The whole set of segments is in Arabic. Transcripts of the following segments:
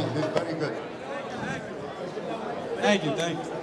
You did very good. Thank you, thank you.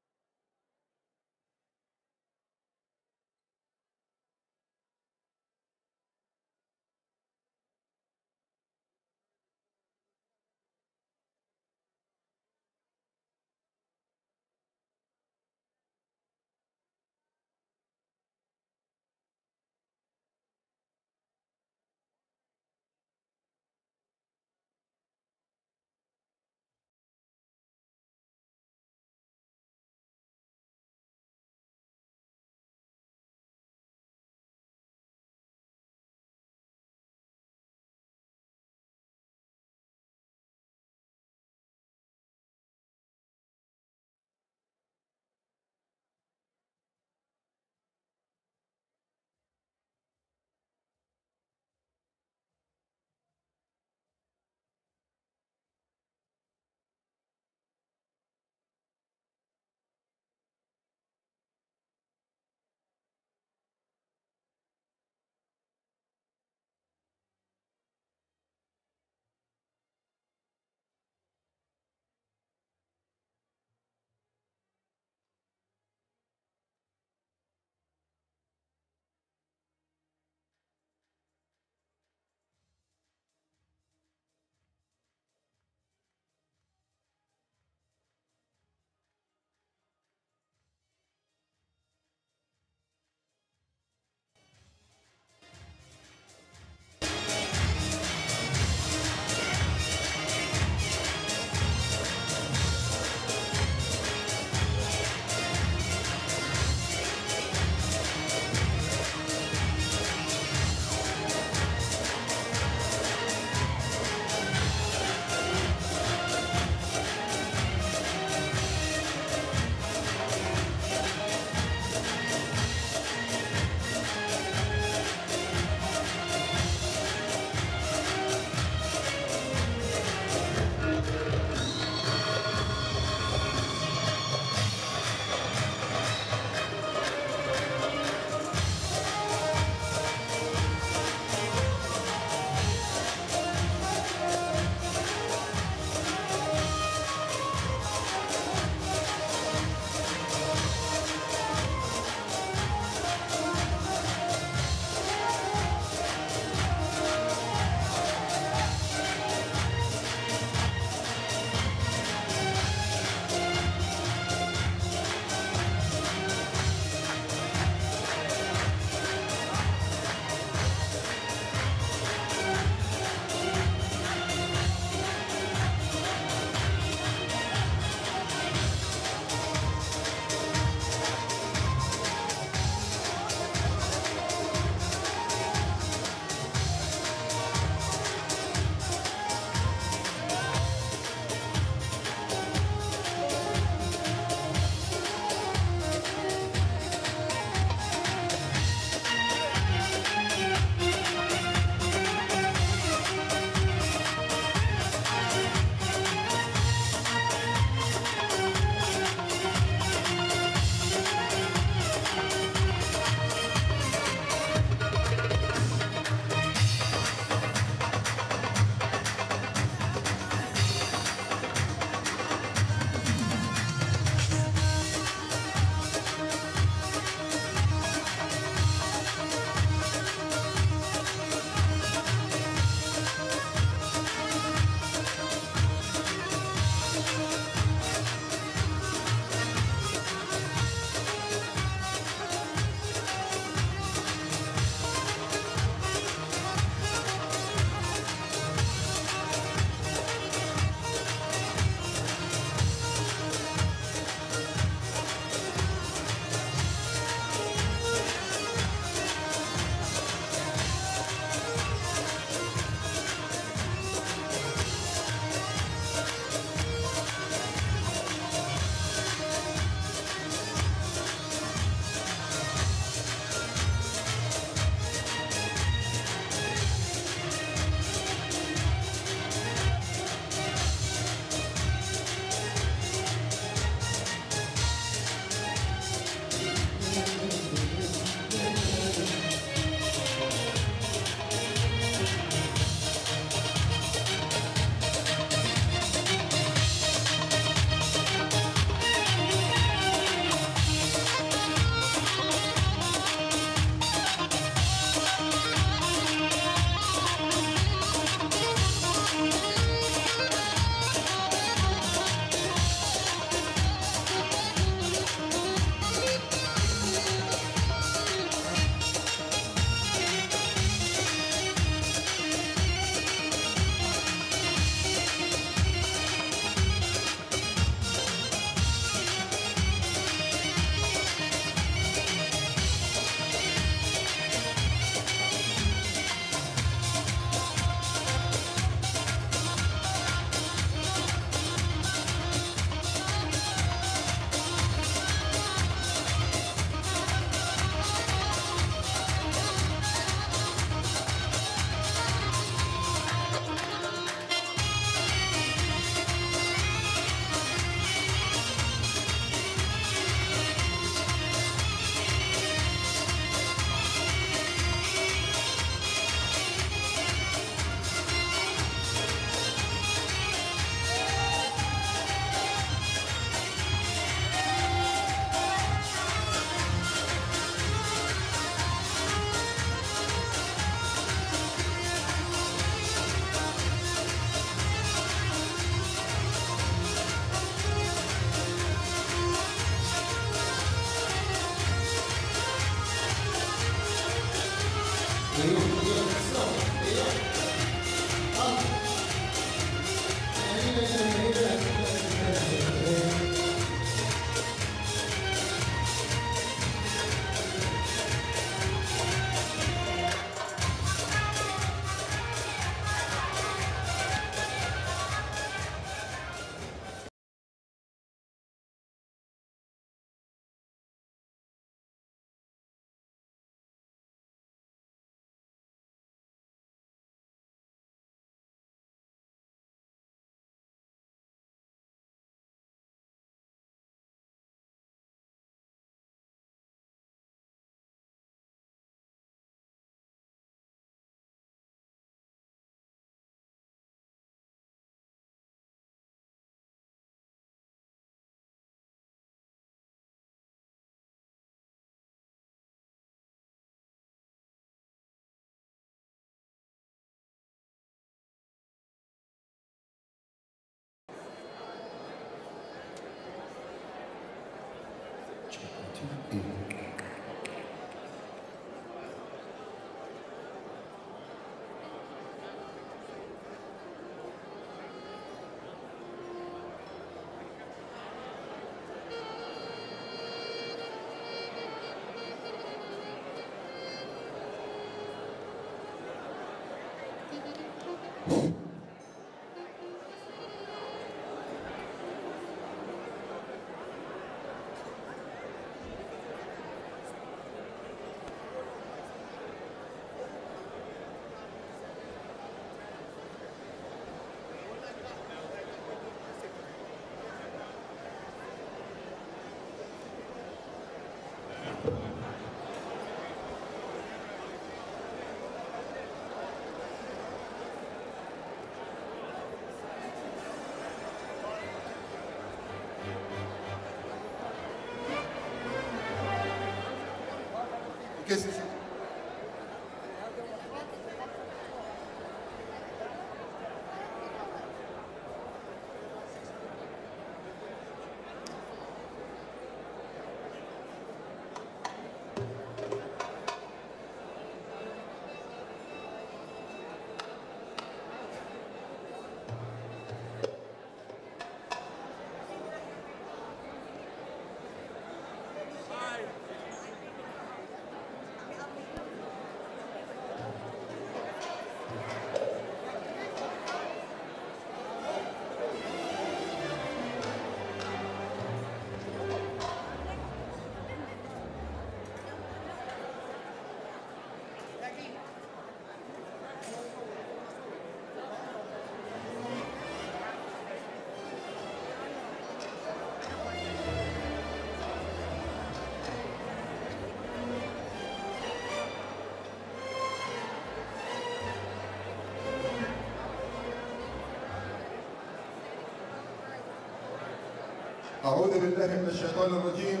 أعوذ بالله من الشيطان الرجيم.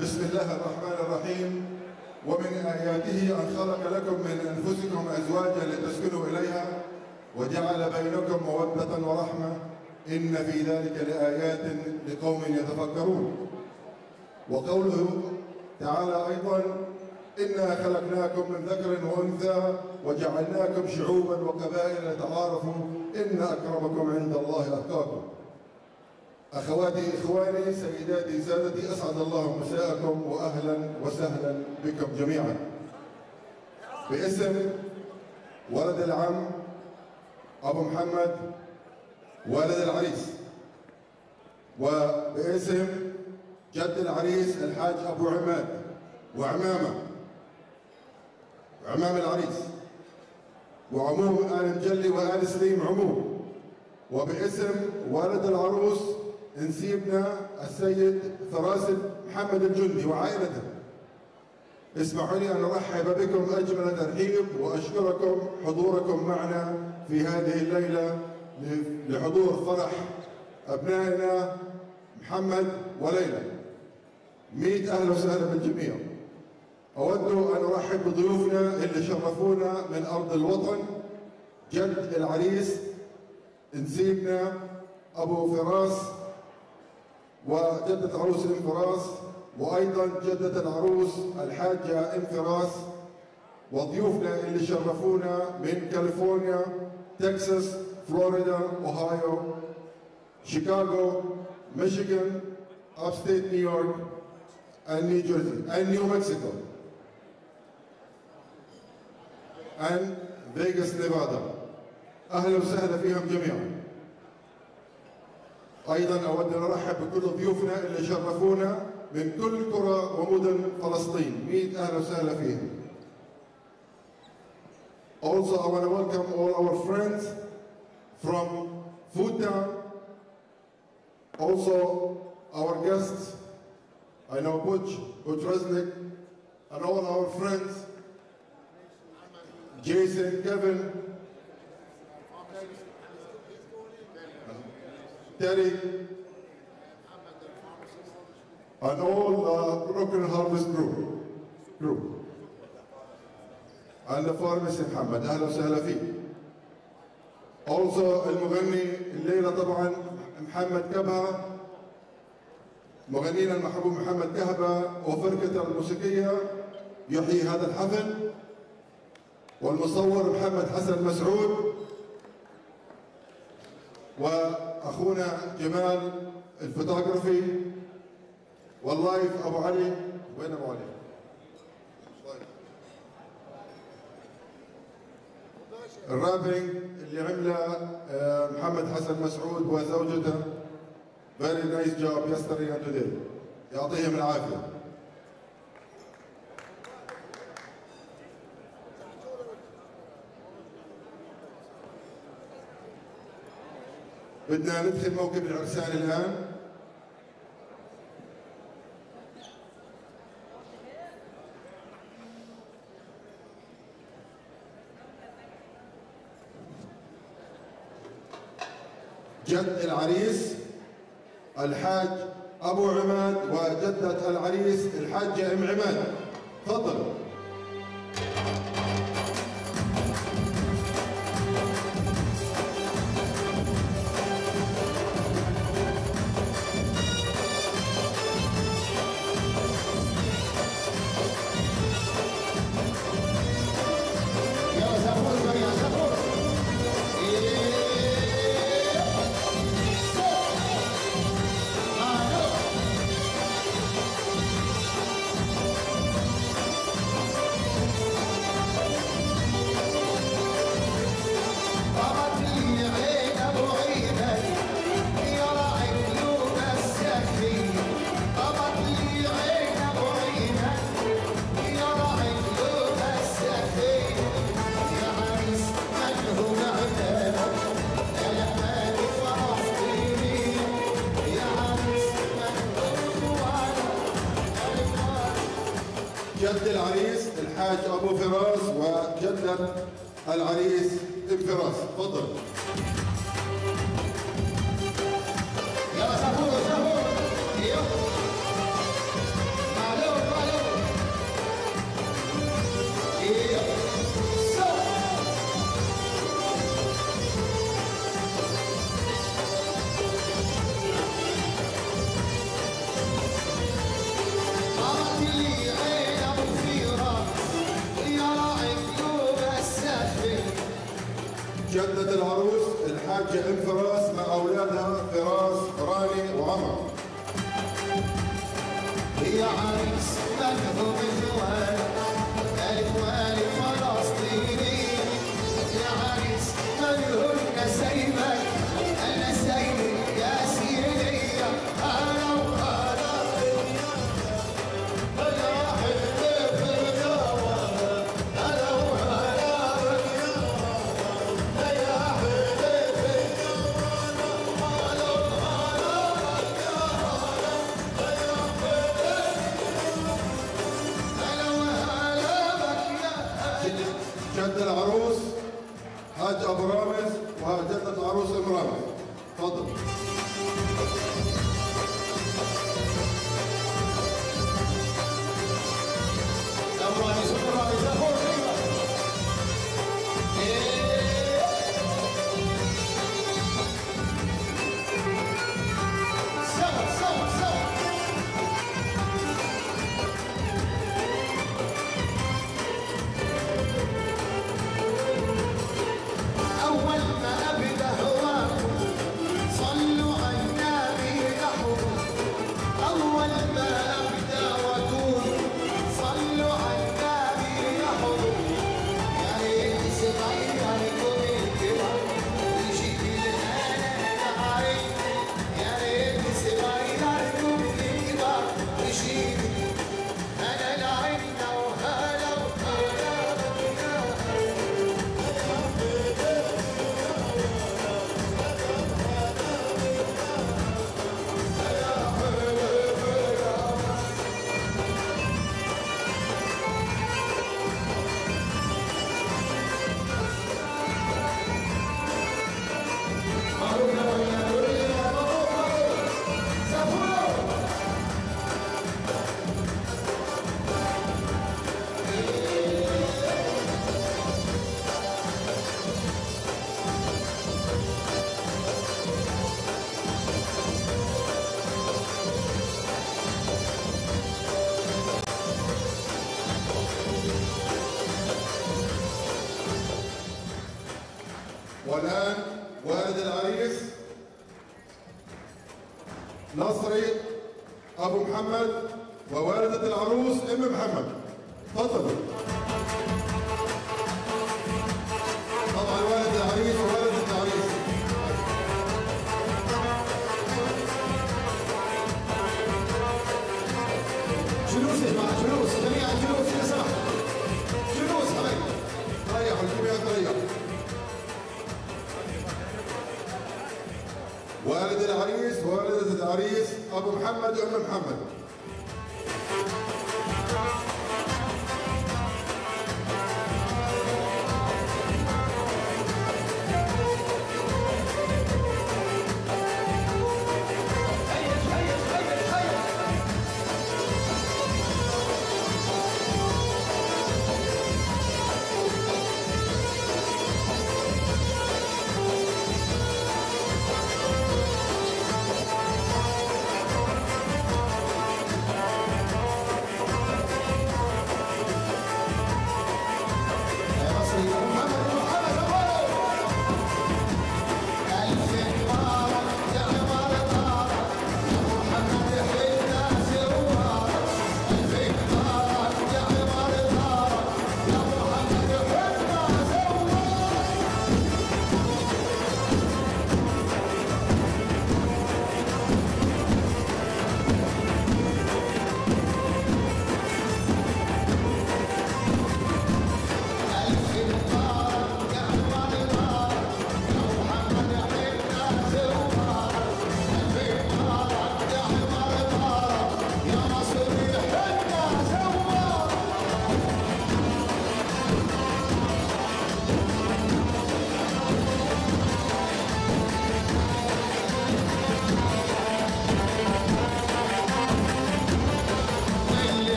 بسم الله الرحمن الرحيم. ومن آياته أن خلق لكم من أنفسكم أزواجا لتسكنوا إليها وجعل بينكم مودة ورحمة. إن في ذلك لآيات لقوم يتفكرون. وقوله تعالى أيضا إنا خلقناكم من ذكر وأنثى وجعلناكم شعوبا وقبائل لتعارفوا إن أكرمكم عند الله أتقاكم. أخواتي إخواني سيداتي سادتي أسعد الله مساءكم وأهلا وسهلا بكم جميعا. باسم ولد العم أبو محمد والد العريس. وباسم جد العريس الحاج أبو عماد وعمامة عمام العريس. وعموم آل مجلي وآل سليم عموم. وباسم والد العروس نسيبنا السيد فراس محمد الجندي وعائلته. اسمحوا لي أن أرحب بكم أجمل ترحيب وأشكركم حضوركم معنا في هذه الليلة لحضور فرح أبنائنا محمد وليلى. مئة أهلا وسهلا بالجميع. أود أن أرحب بضيوفنا اللي شرفونا من أرض الوطن. جد العريس نسيبنا أبو فراس وجدة عروس ام فراس وأيضا جدة العروس الحاجة ام فراس وضيوفنا اللي شرفونا من كاليفورنيا تكساس فلوريدا أوهايو شيكاغو ميشيغان upstate New York and New Jersey and New Mexico أهلا وسهلا فيهم جميعا. أيضا اود ان ارحب بكل ضيوفنا اللي شرفونا من كل قرى ومدن فلسطين 100 أهلا وسهلا فيهم Also, I want to welcome all our friends from Town. Also, our guests, I know Butch, Butch Resnick, and all our friends, Jason, Kevin, Terry, and all the Broken Harvest group. group. And the pharmacy محمد أهلا وسهلا فيك. Also المغني الليلة طبعا محمد كبهه مغنينا المحبوب محمد كهبة وفرقته الموسيقية يحيي هذا الحفل والمصور محمد حسن مسعود واخونا جمال الفوتوغرافي. وال live أبو علي وين أبو علي؟ ال wrapping اللي عمله محمد حسن مسعود وزوجته. very nice job and today يعطيهم العافية. بدنا ندخل موكب العرسان الآن. جد العريس الحاج أبو عماد وجدة العريس الحاجة أم عماد. تفضل.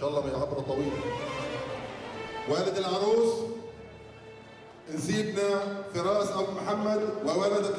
شاء الله بعبره طويله. والد العروس نسيبنا فراس أبو محمد وولدة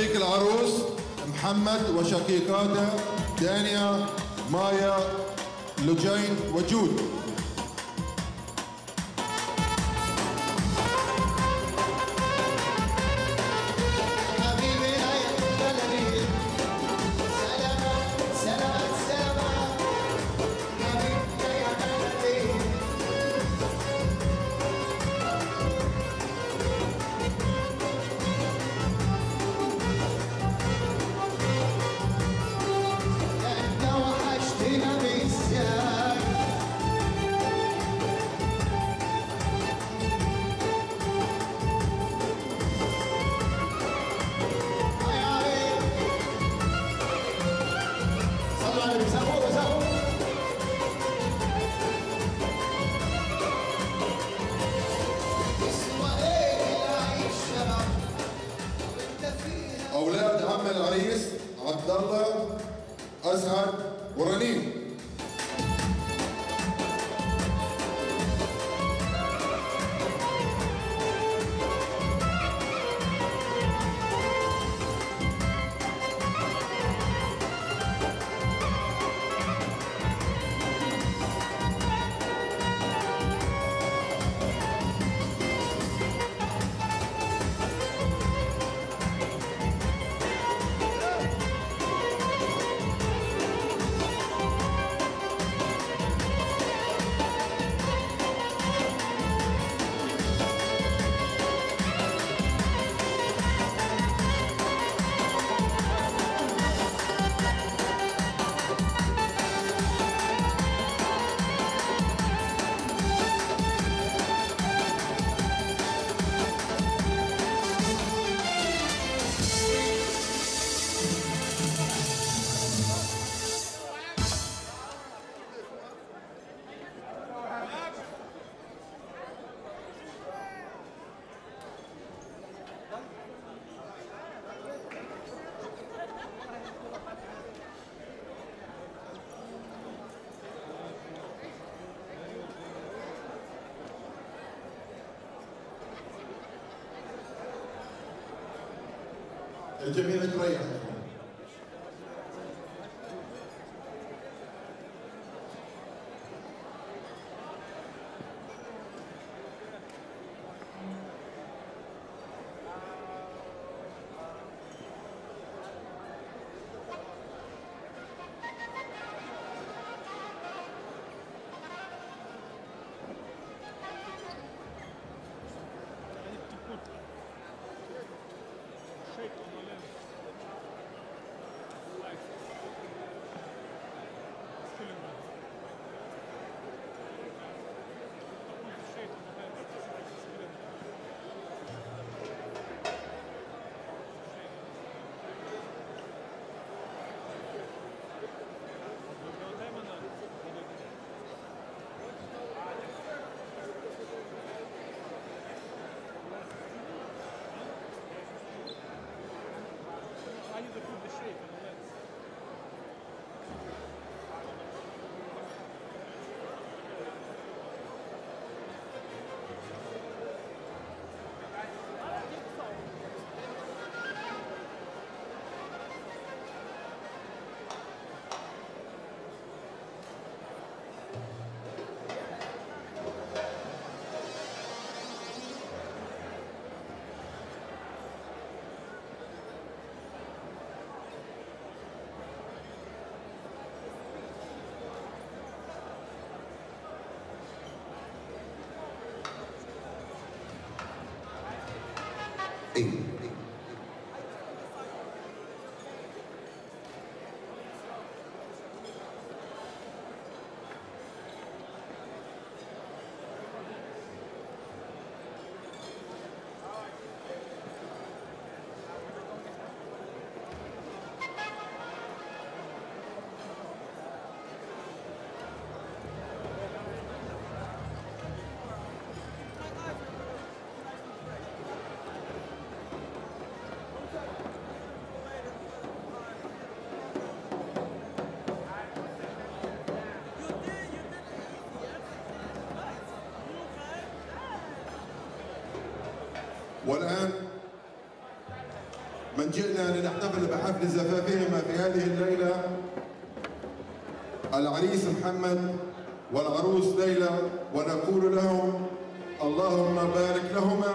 شقيق العروس محمد وشقيقاته دانيا مايا لجين وجود. Benjamin Rey والآن من جئنا لنحتفل بحفل زفافهما في هذه الليلة العريس محمد والعروس ليلى ونقول لهم اللهم بارك لهما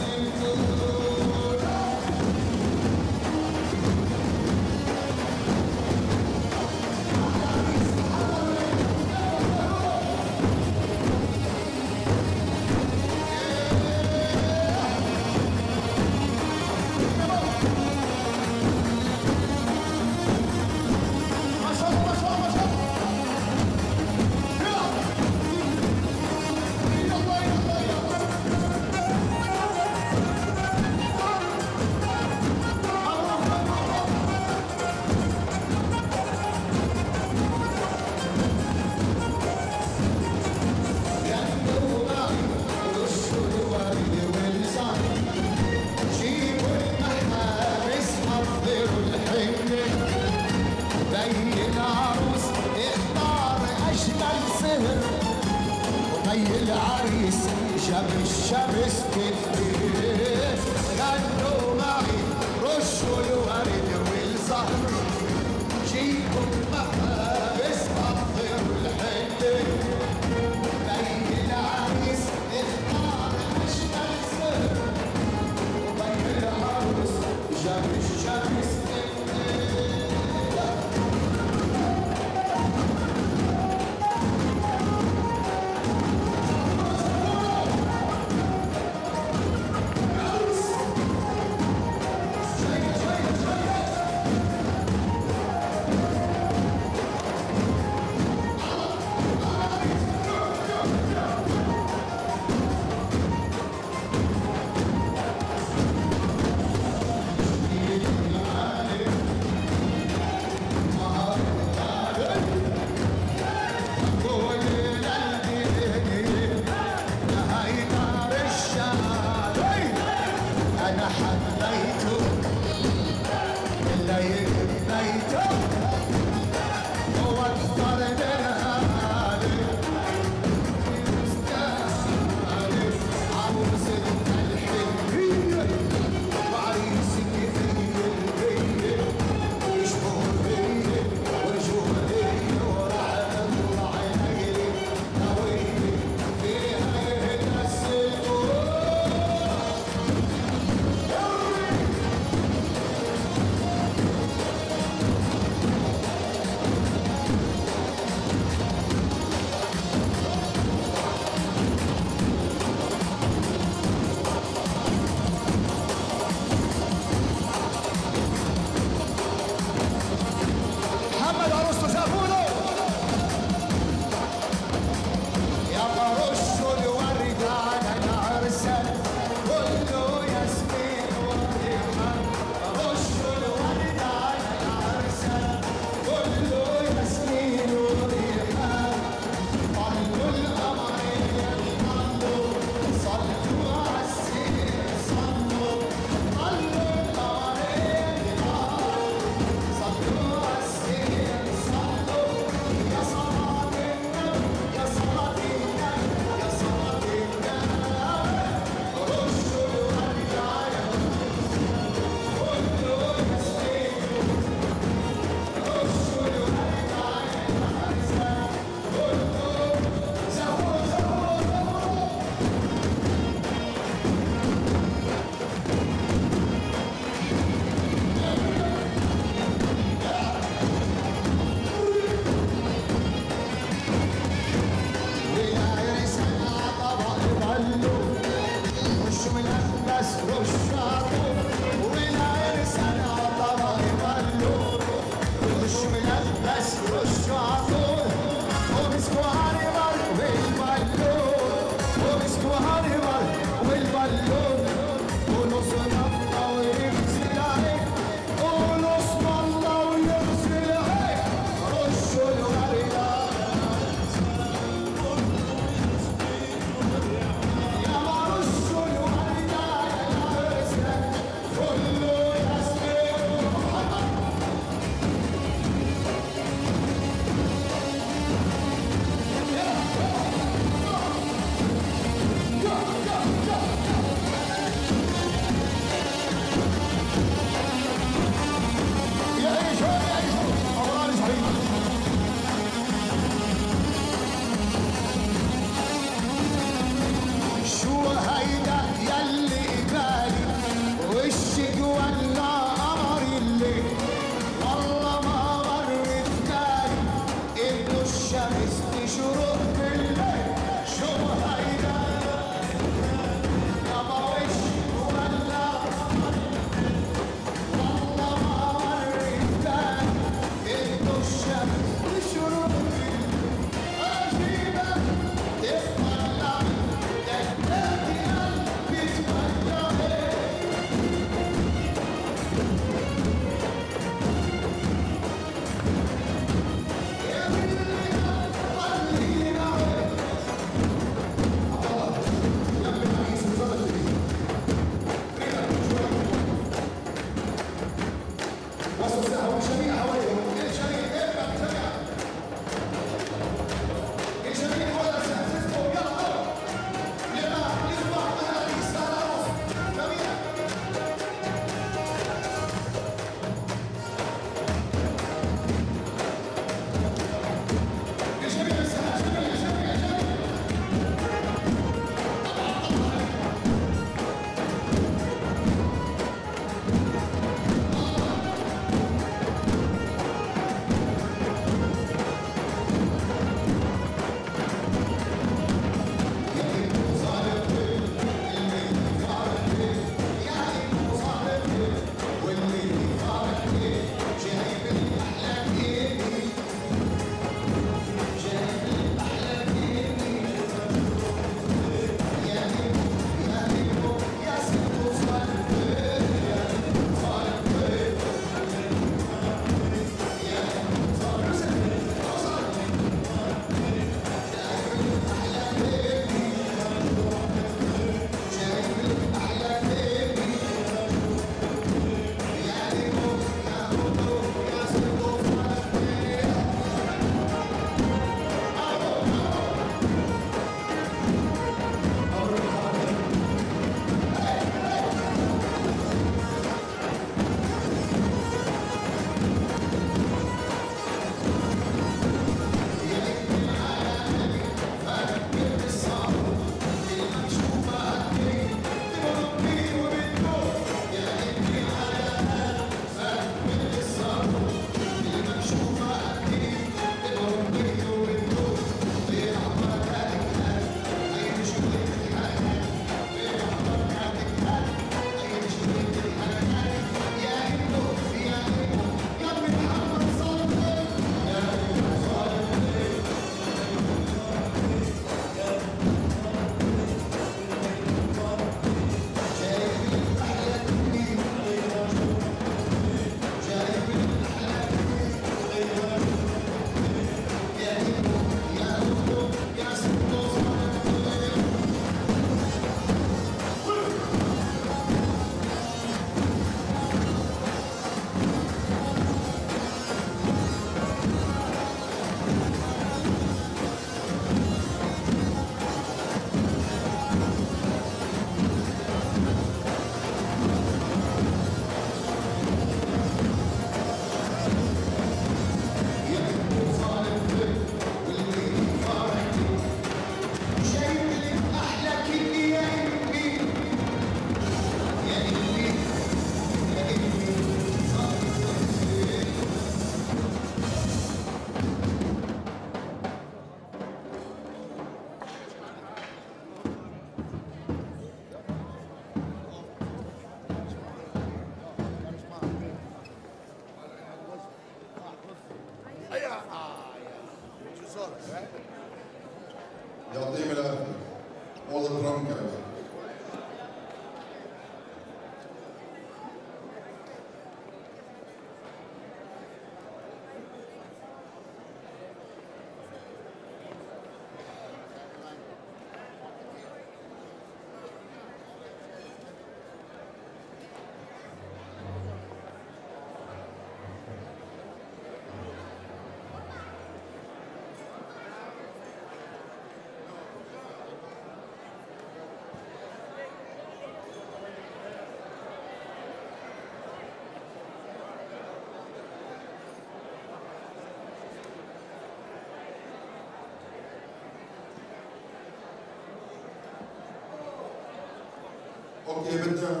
أوكي بدنا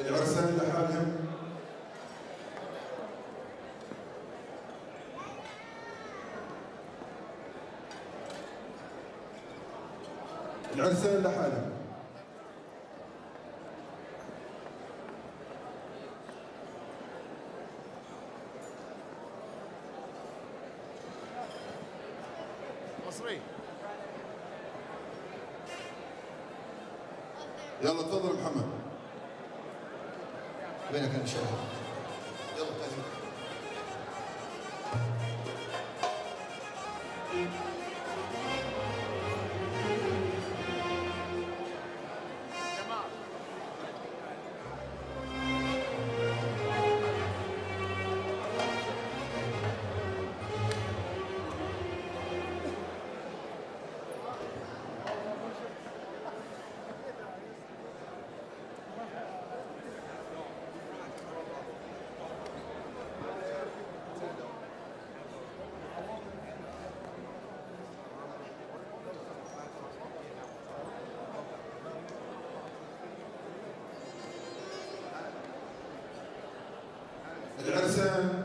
العرسان لحالهم العرسان لحالهم 为了跟你学好。understand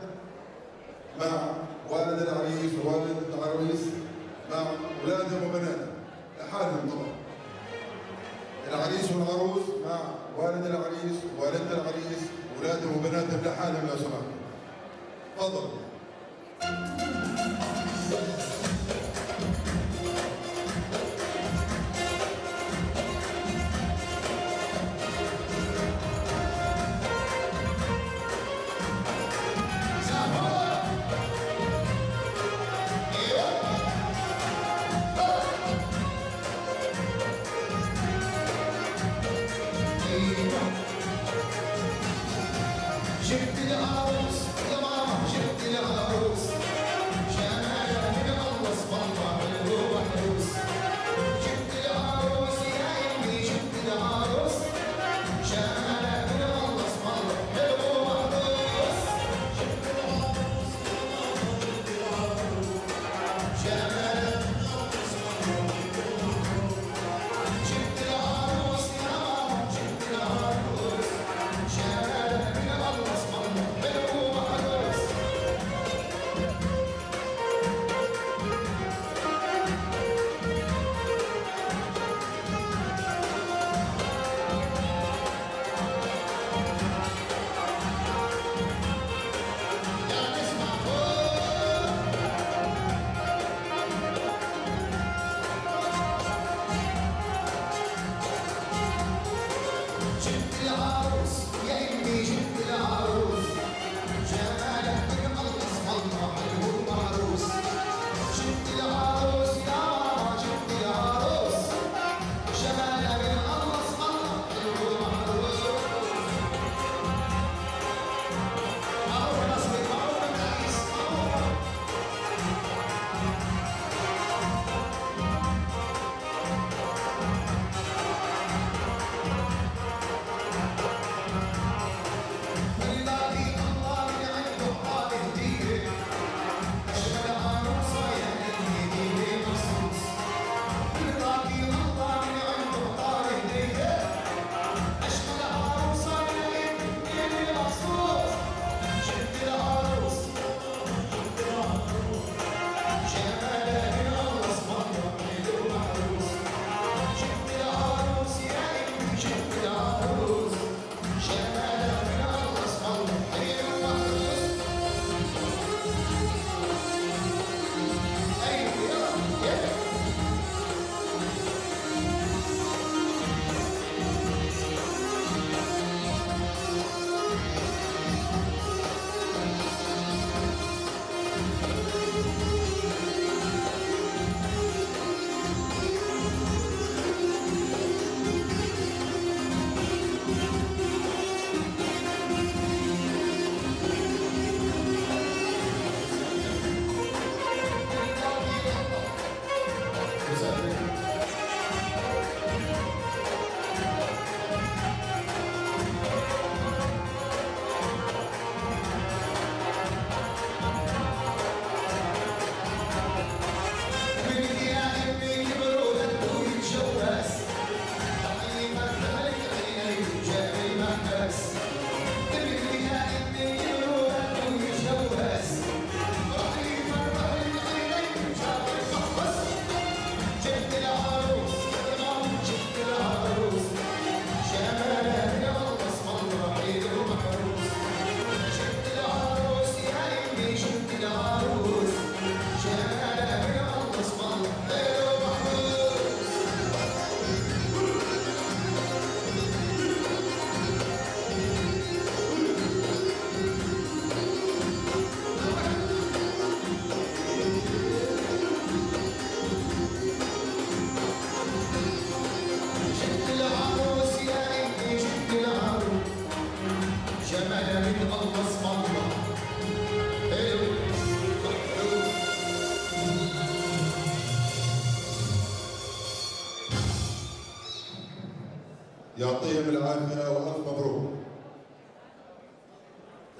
يعطيهم العافيه والف مبروك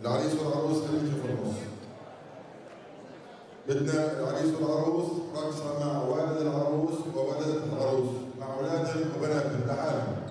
العريس والعروس خليك في النص بدنا العريس والعروس رقصه مع والد العروس ووالده العروس مع اولادهم وبناتهم تعالوا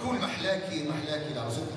يكون محلاكي محلاكي لعروستك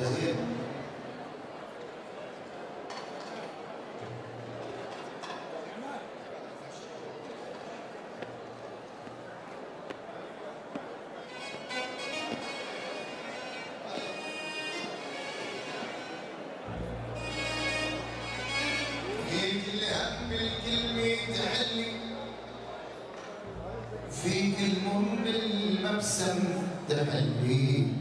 جزيلا الهم الكلمة تحلي فيك المهم المبسم تحلي.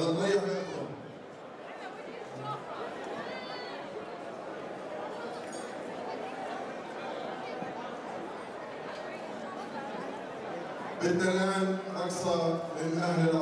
اخوان بدنا الان أقصى من العروس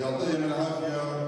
يعطيهم العافية.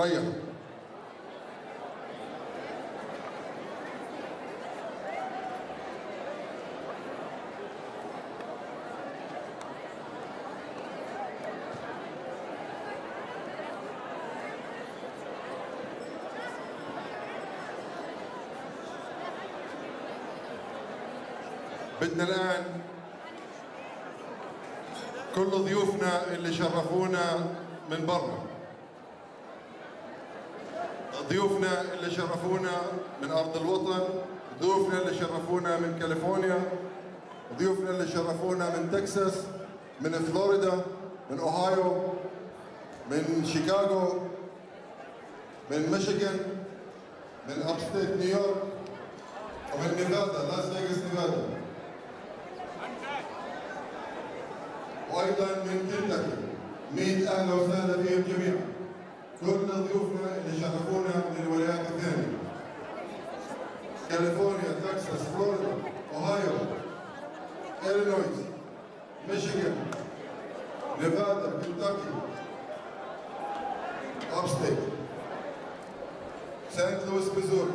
تريح بدنا الآن كل ضيوفنا اللي شرفونا من برا. ضيوفنا اللي شرفونا من أرض الوطن ضيوفنا اللي شرفونا من كاليفورنيا ضيوفنا اللي شرفونا من تكساس من فلوريدا من أوهايو من شيكاغو من ميشيغان من upstate نيويورك ومن نيفادا لاس فيغاس نيفادا. وأيضا من كنتاكي. 100 أهلا وسهلا فيهم جميعا. كل ضيوفنا اللي شرفونا من الولايات الثانية كاليفورنيا تكساس فلوريدا اوهايو الينويز ميشيغان نيفادا كنتاكي upstate سانت لويس ميزوري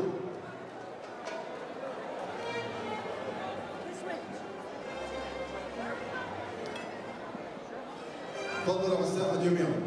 تفضلوا على الساحه جميعا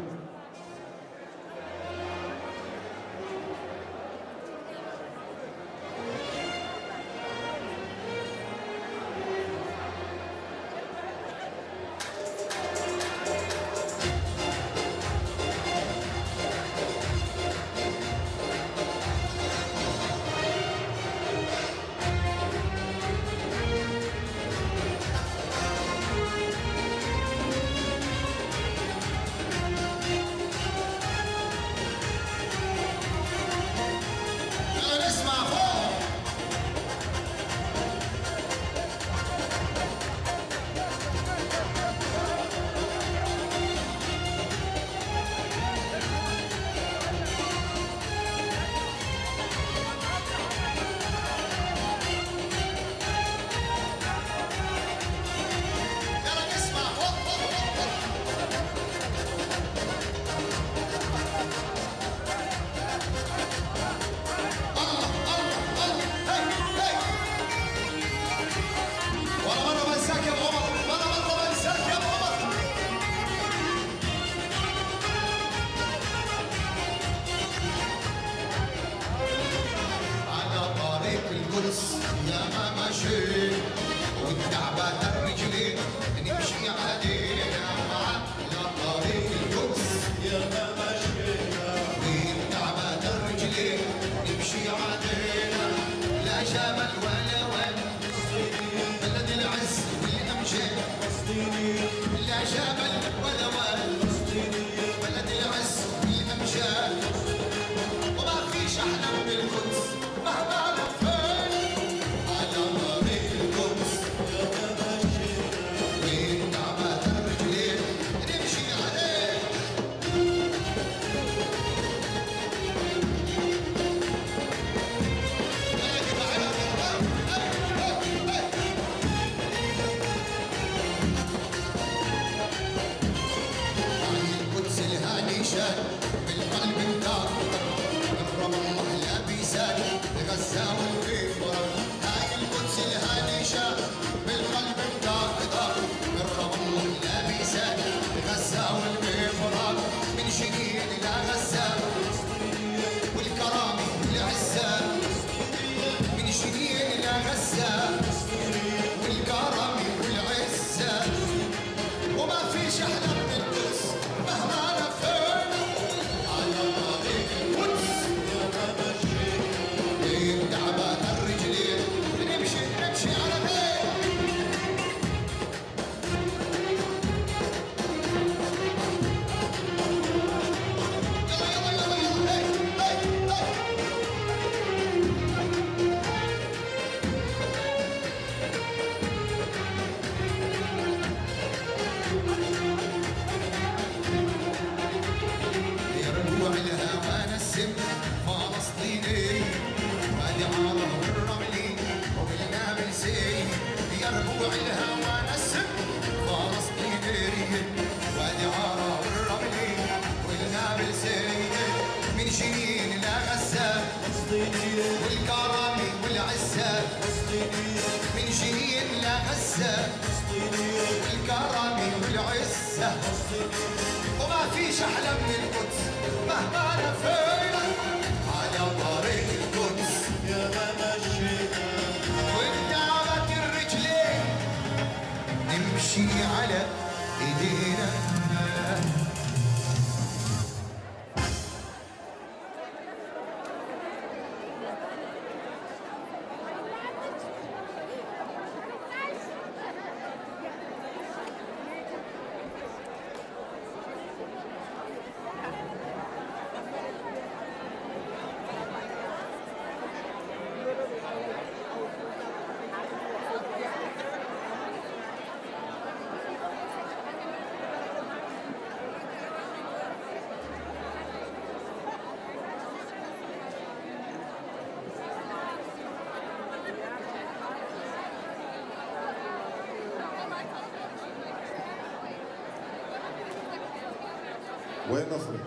micrófono.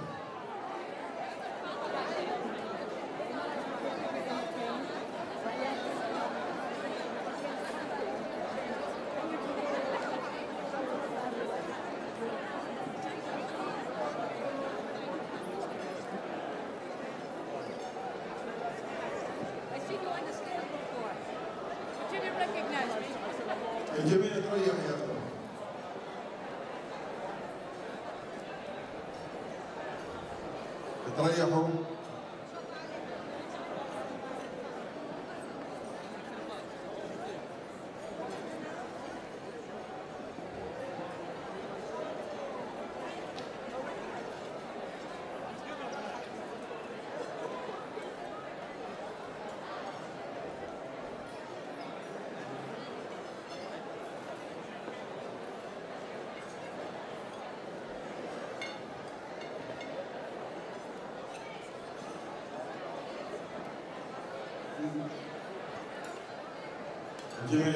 جميع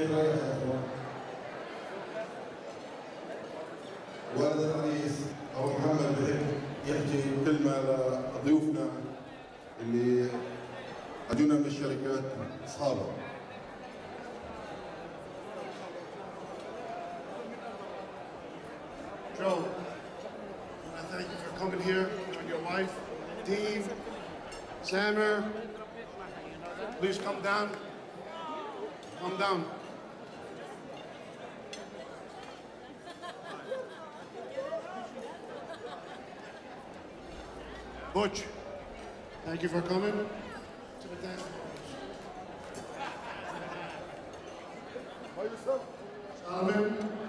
الرئيس أبو محمد يحكي كلمة لضيوفنا اللي أجونا من الشركات أصحابه Joe, I thank you for coming here and your wife, Dean, Sandra, you for coming to the dance. Solomon.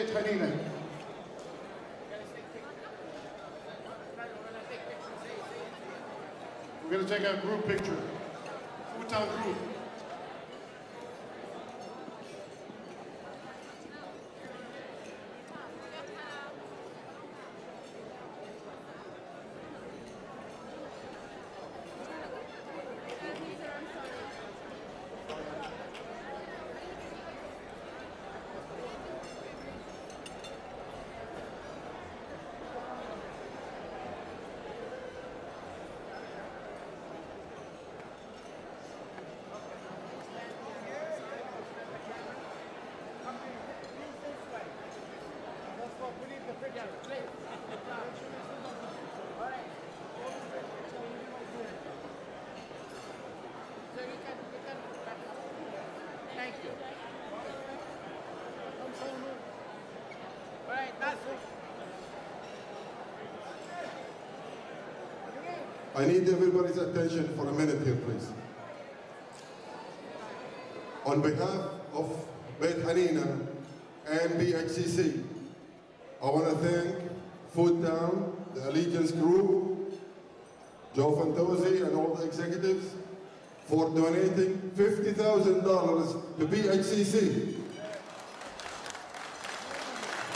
We're going to take our group picture. Full town group. Thank you. All right, that's it. I need everybody's attention for a minute here, please. On behalf of Beit Hanina and BHCC, I want to thank Food Town, the Allegiance Group, Joe Fantozzi and all the executives for donating $50,000 to BHCC.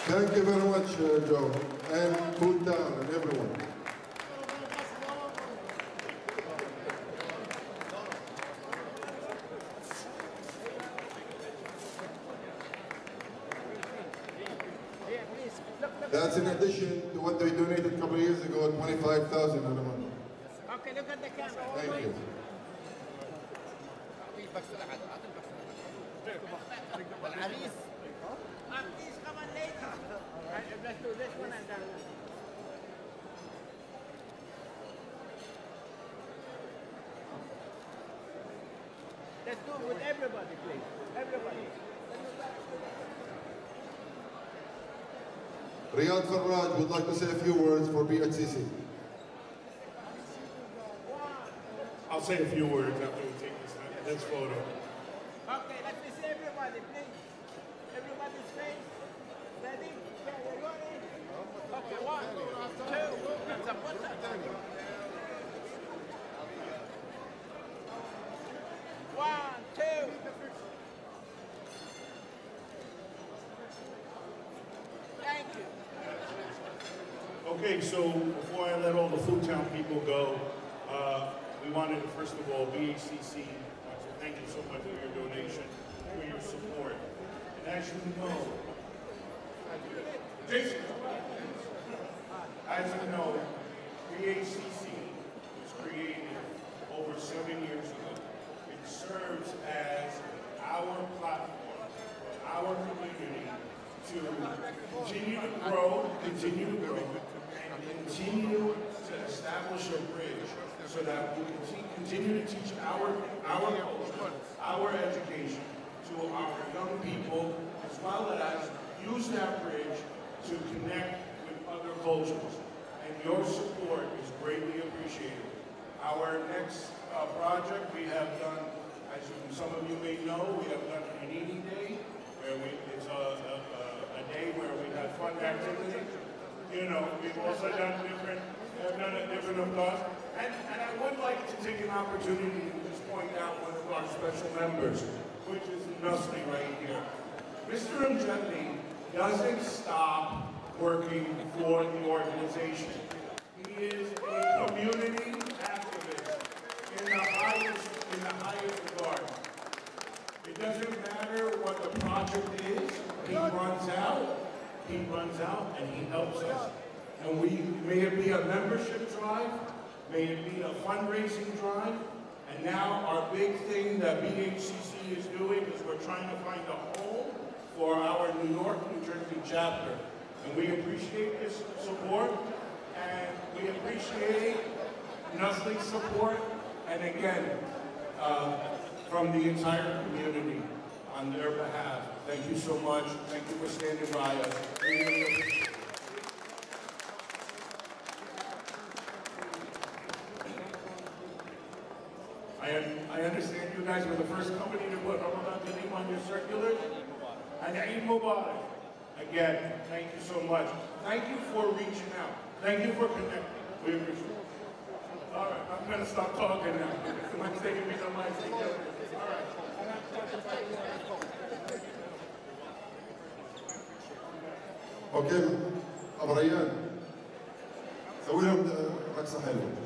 Thank you very much, uh, Joe, and Food Town and everyone. Here, please. Look, look. That's in addition to what they donated a couple of years ago, 25,000 in a month. Okay, look at the camera. Thank you. Well, at least. Please come on later. Let's do this one and that one. Let's do it with everybody, please. Everybody. Riyad Faraj would like to say a few words for BHCC. I'll say a few words after we take this, uh, this photo. Okay, let me everybody, please. Everybody's face. Ready? Yeah, you're ready. Okay, one, two, and some water. One, two. Thank you. Okay, so before I let all the Food Town people go, uh, we wanted to, first of all, BHCC, uh, thank you so much for your donation, for your support. And as you know, Jason, as you know, BHCC was created over seven years ago. It serves as our platform, our community to continue to grow, continue to grow, and continue to establish a bridge so that we can continue to teach our, our culture, our education to our young people, as well as use that bridge to connect with other cultures. And your support is greatly appreciated. Our next uh, project we have done, as you- some of you may know, we have done Panini Day, where we, it's a, a, a- day where we have fun activities. You know, we've also done different, have done a different of those. And, and I would like to take an opportunity to just point out one of our special members, which is Right here. Mr. Mjetli doesn't stop working for the organization. He is a community activist in the highest, in the highest regard. It doesn't matter what the project is, he runs out, he runs out and he helps us. And we, may it be a membership drive, may it be a fundraising drive, now our big thing that BHCC is doing is we're trying to find a home for our New York, New Jersey chapter. And we appreciate this support, and we appreciate Nusli's support, and again, uh, from the entire community on their behalf. Thank you so much. Thank you for standing by us. We really appreciate it. I, I understand you guys were the first company to put Ramadan Kareem on your circulars. And Eid Mubarak. Again, thank you so much. Thank you for reaching out. Thank you for connecting. We appreciate it. All right, I'm gonna stop talking now. Somebody's taking me to my seat. All right. اوكي ابو ريان سوي لهم رقصه حلوه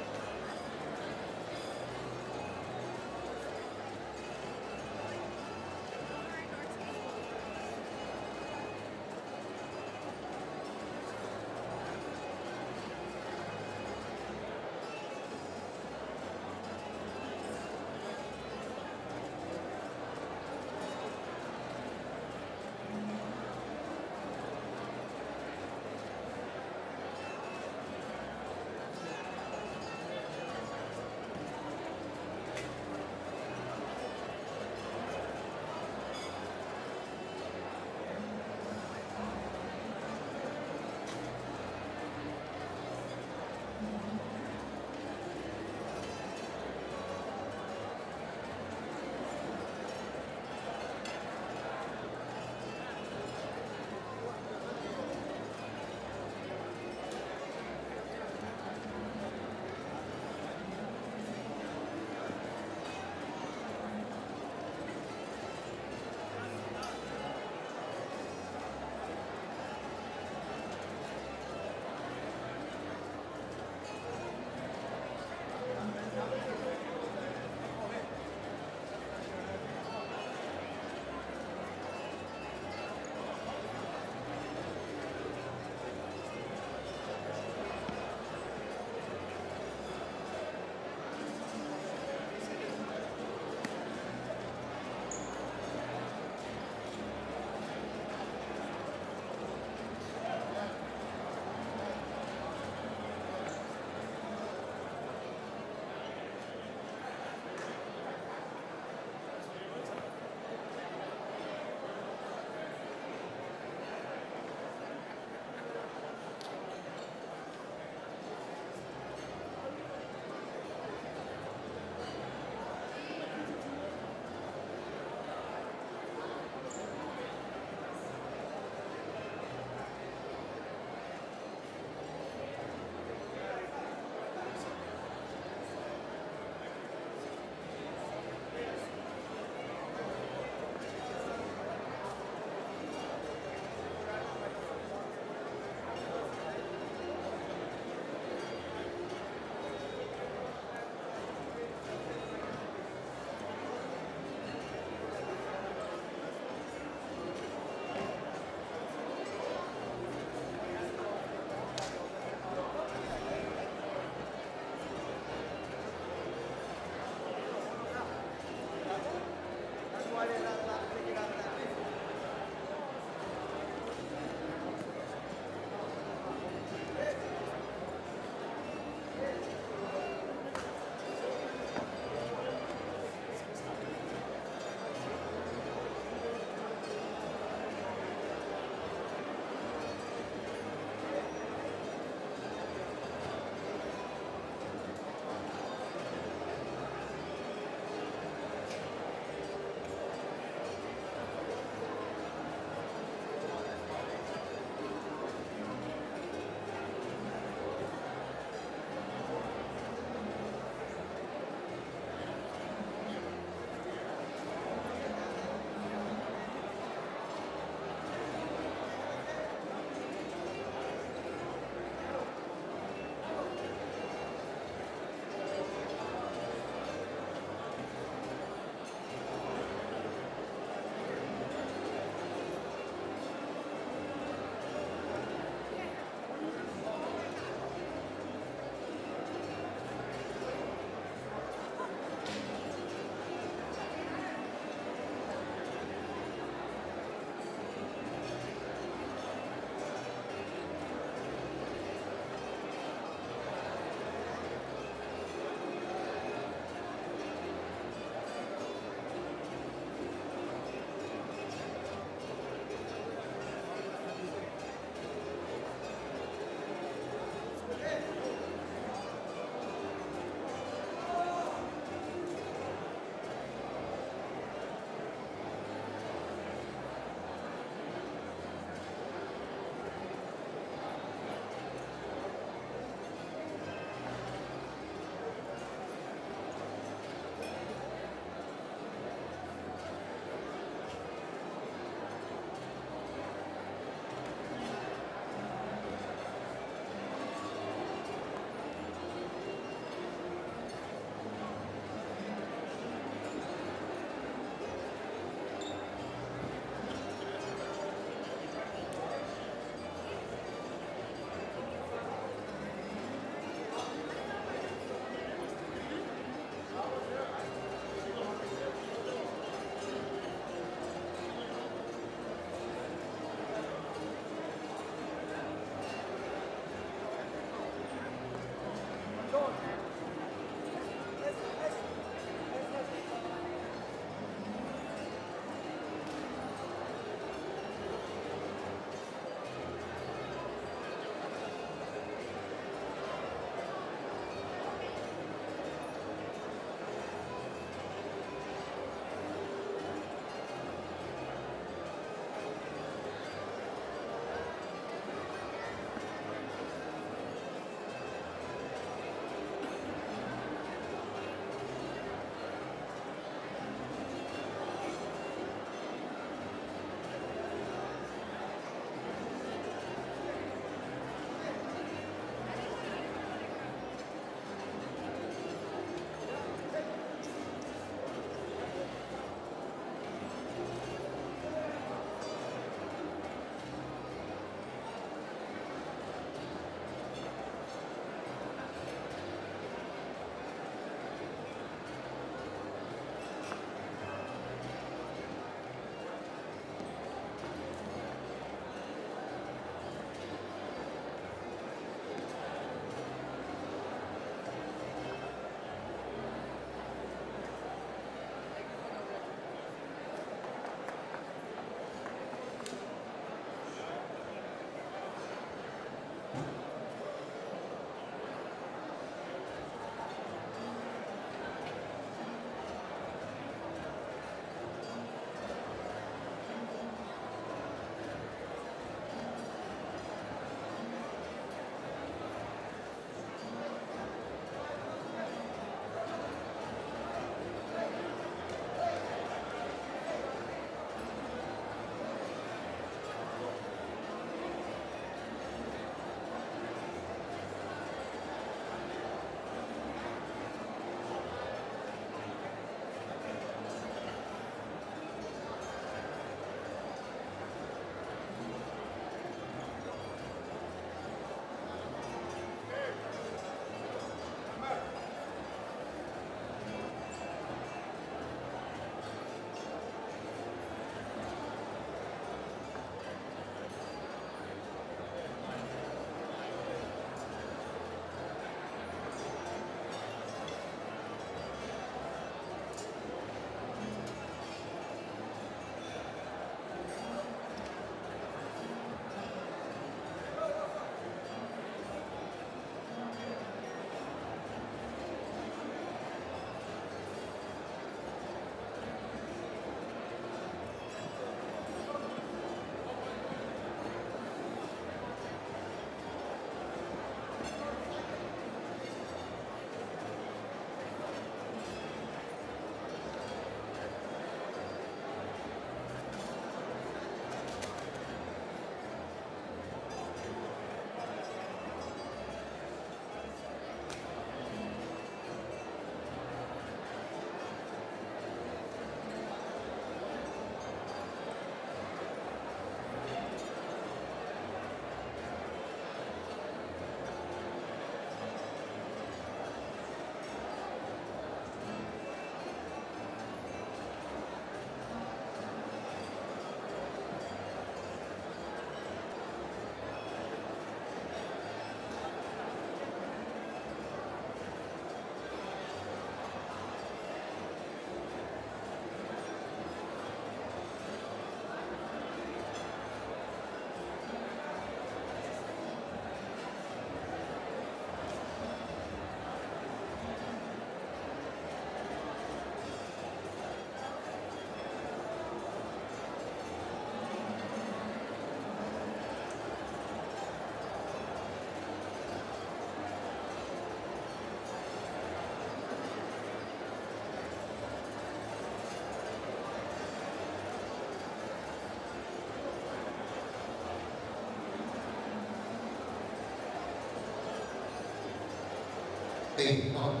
they uh,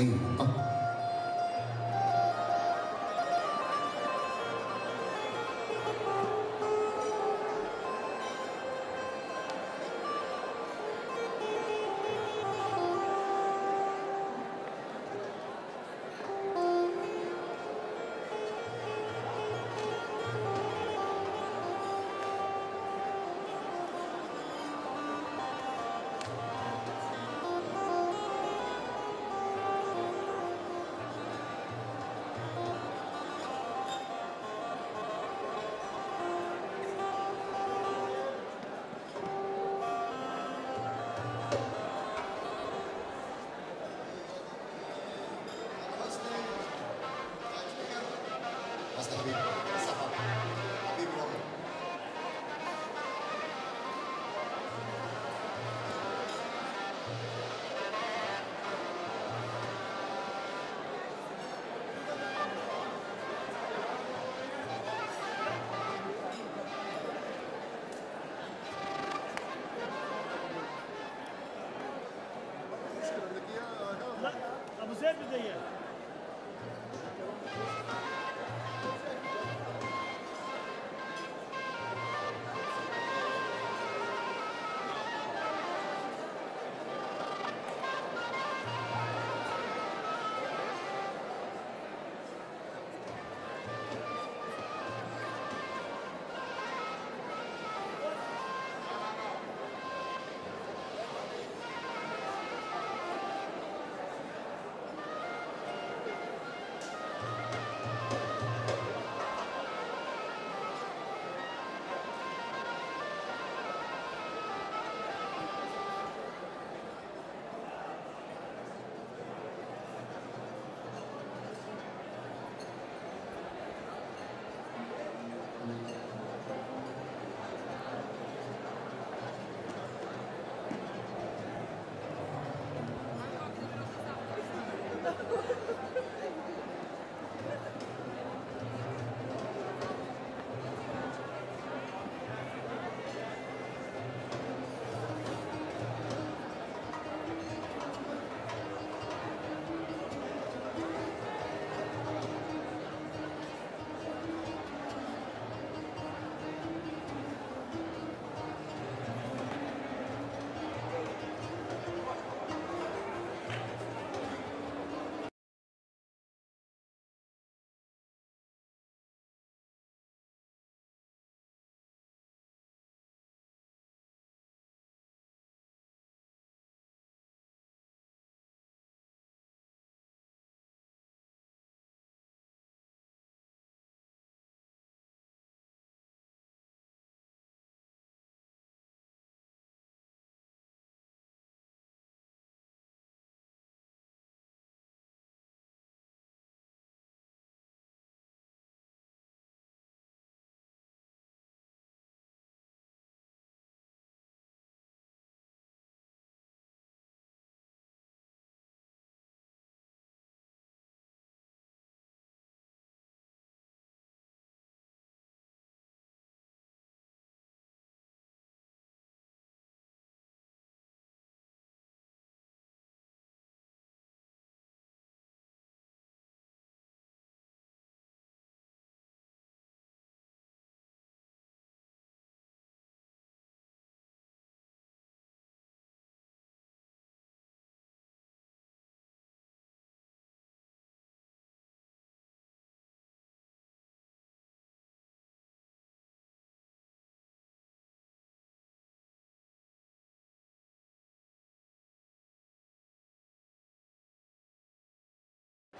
thing uh,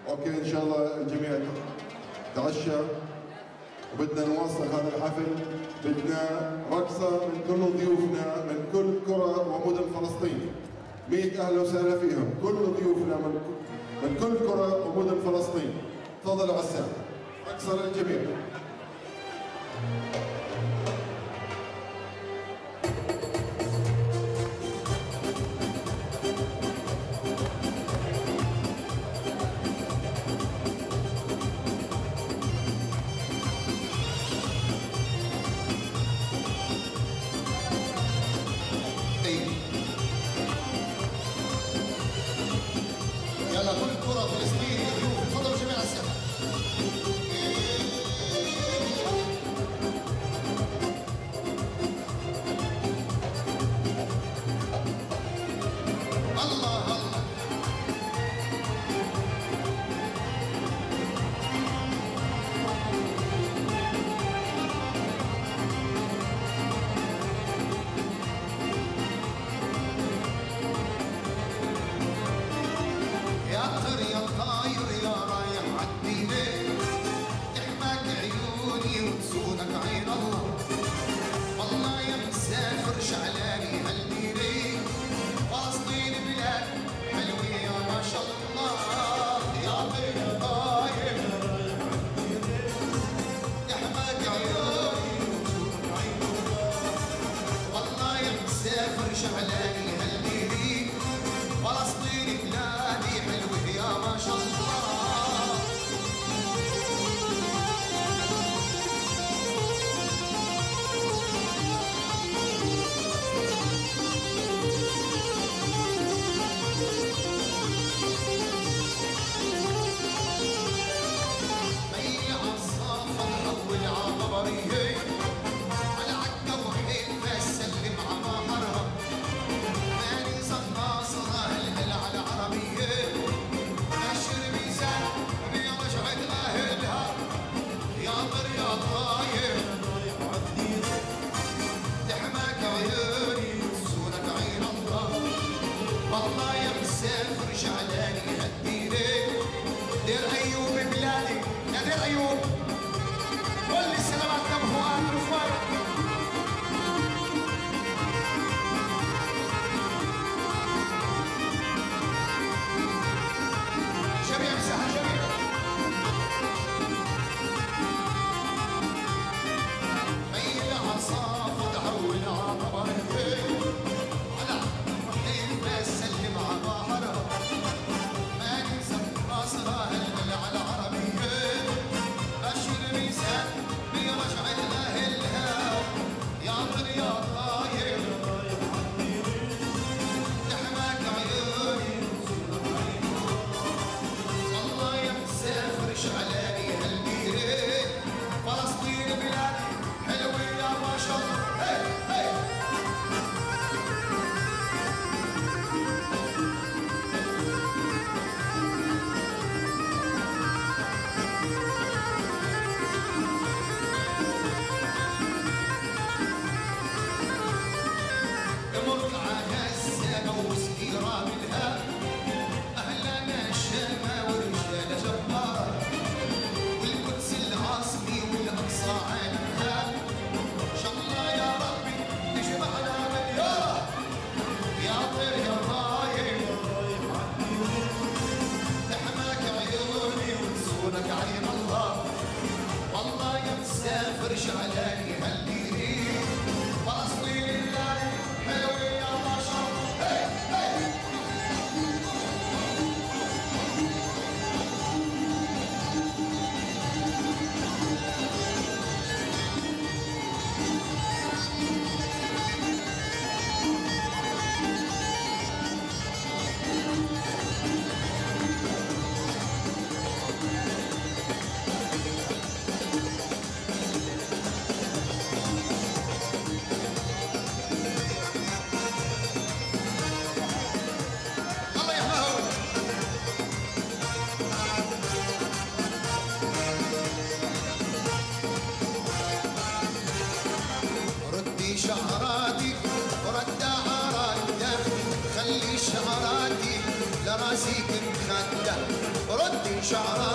أوكي إن شاء الله الجميع تعشى. وبدنا نواصل هذا الحفل. بدنا رقصة من كل ضيوفنا من كل كره ومدن فلسطين. 100 أهلا وسهلا فيهم. كل ضيوفنا من من كل كره ومدن فلسطين. تفضلوا على الساحة. رقصة للجميع. shut up.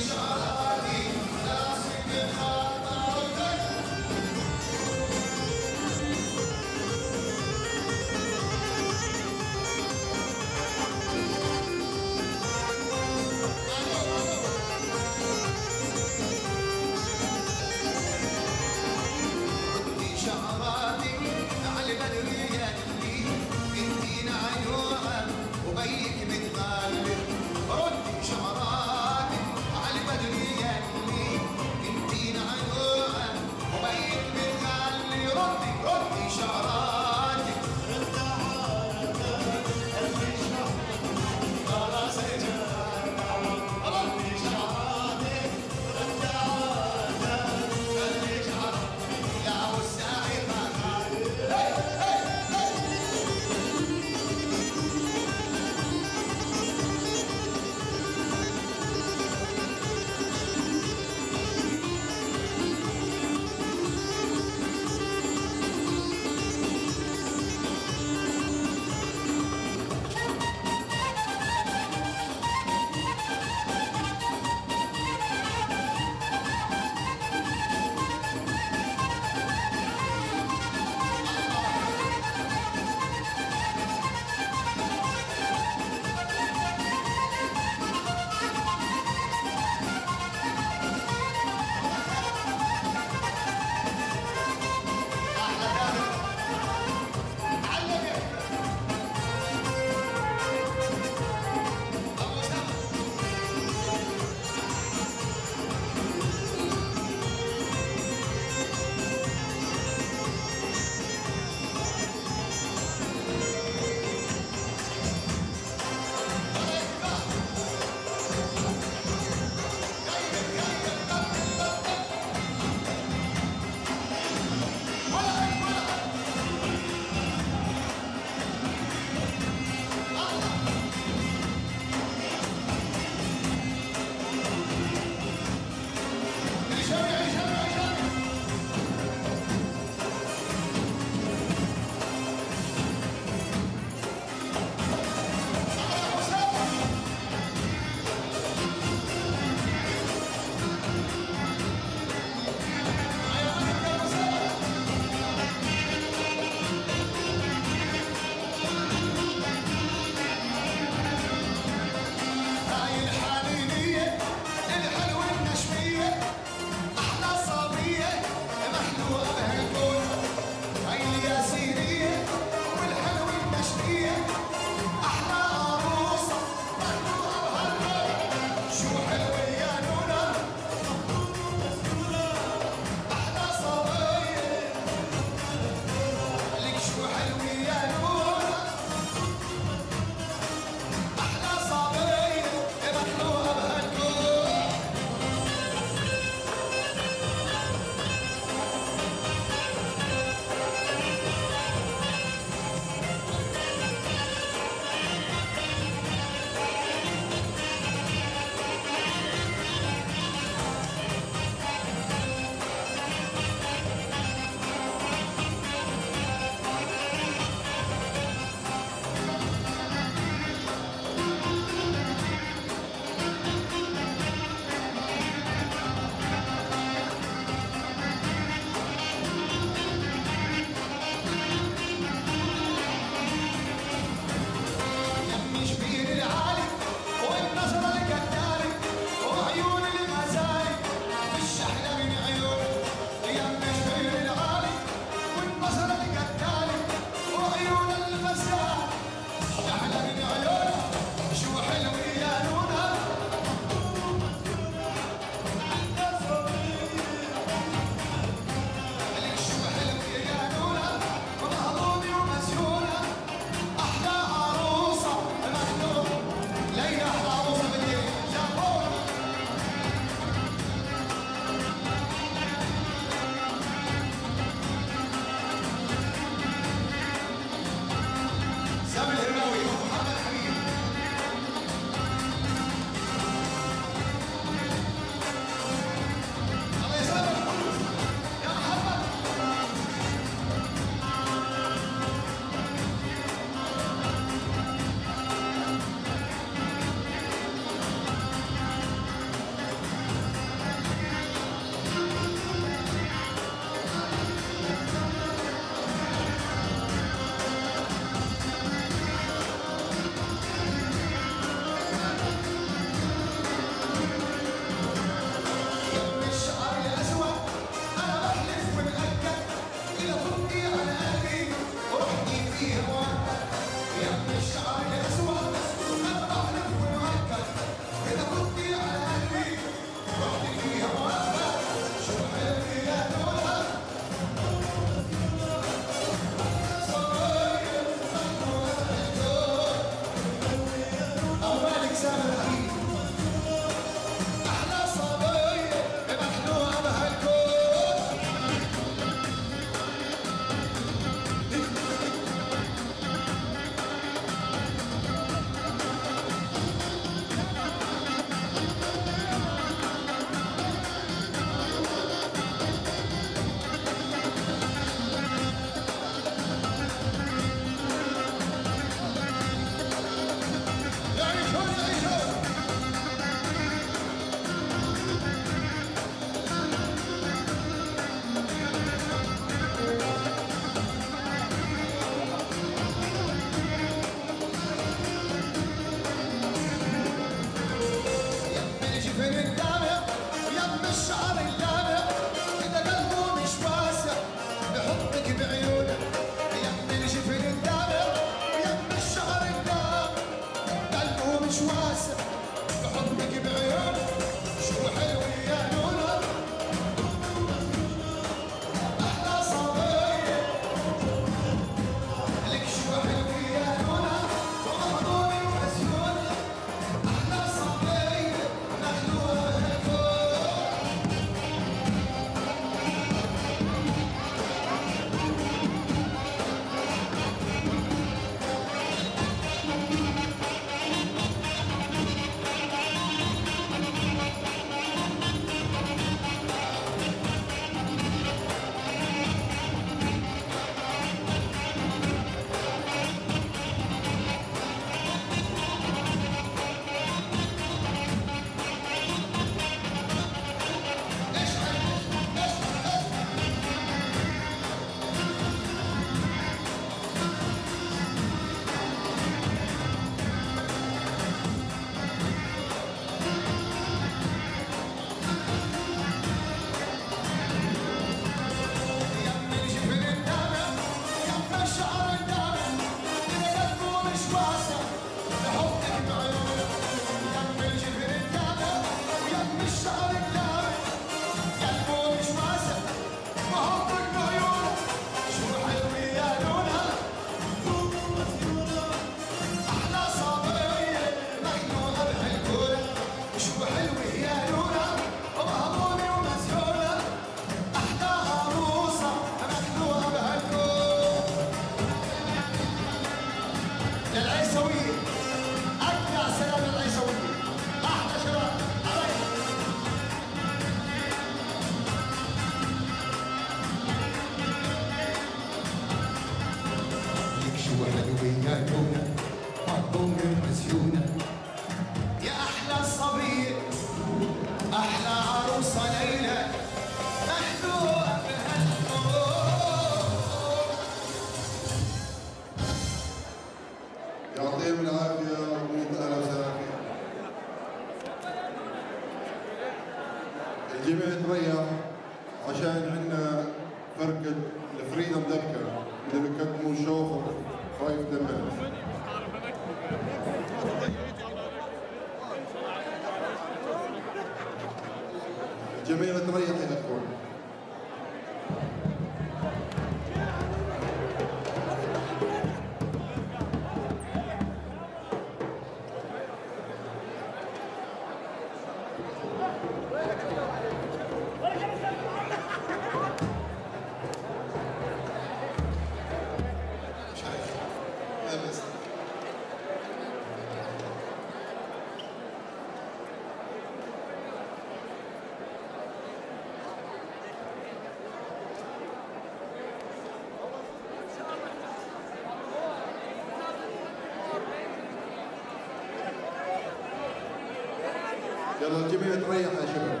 الله الجميع تريح يا شباب.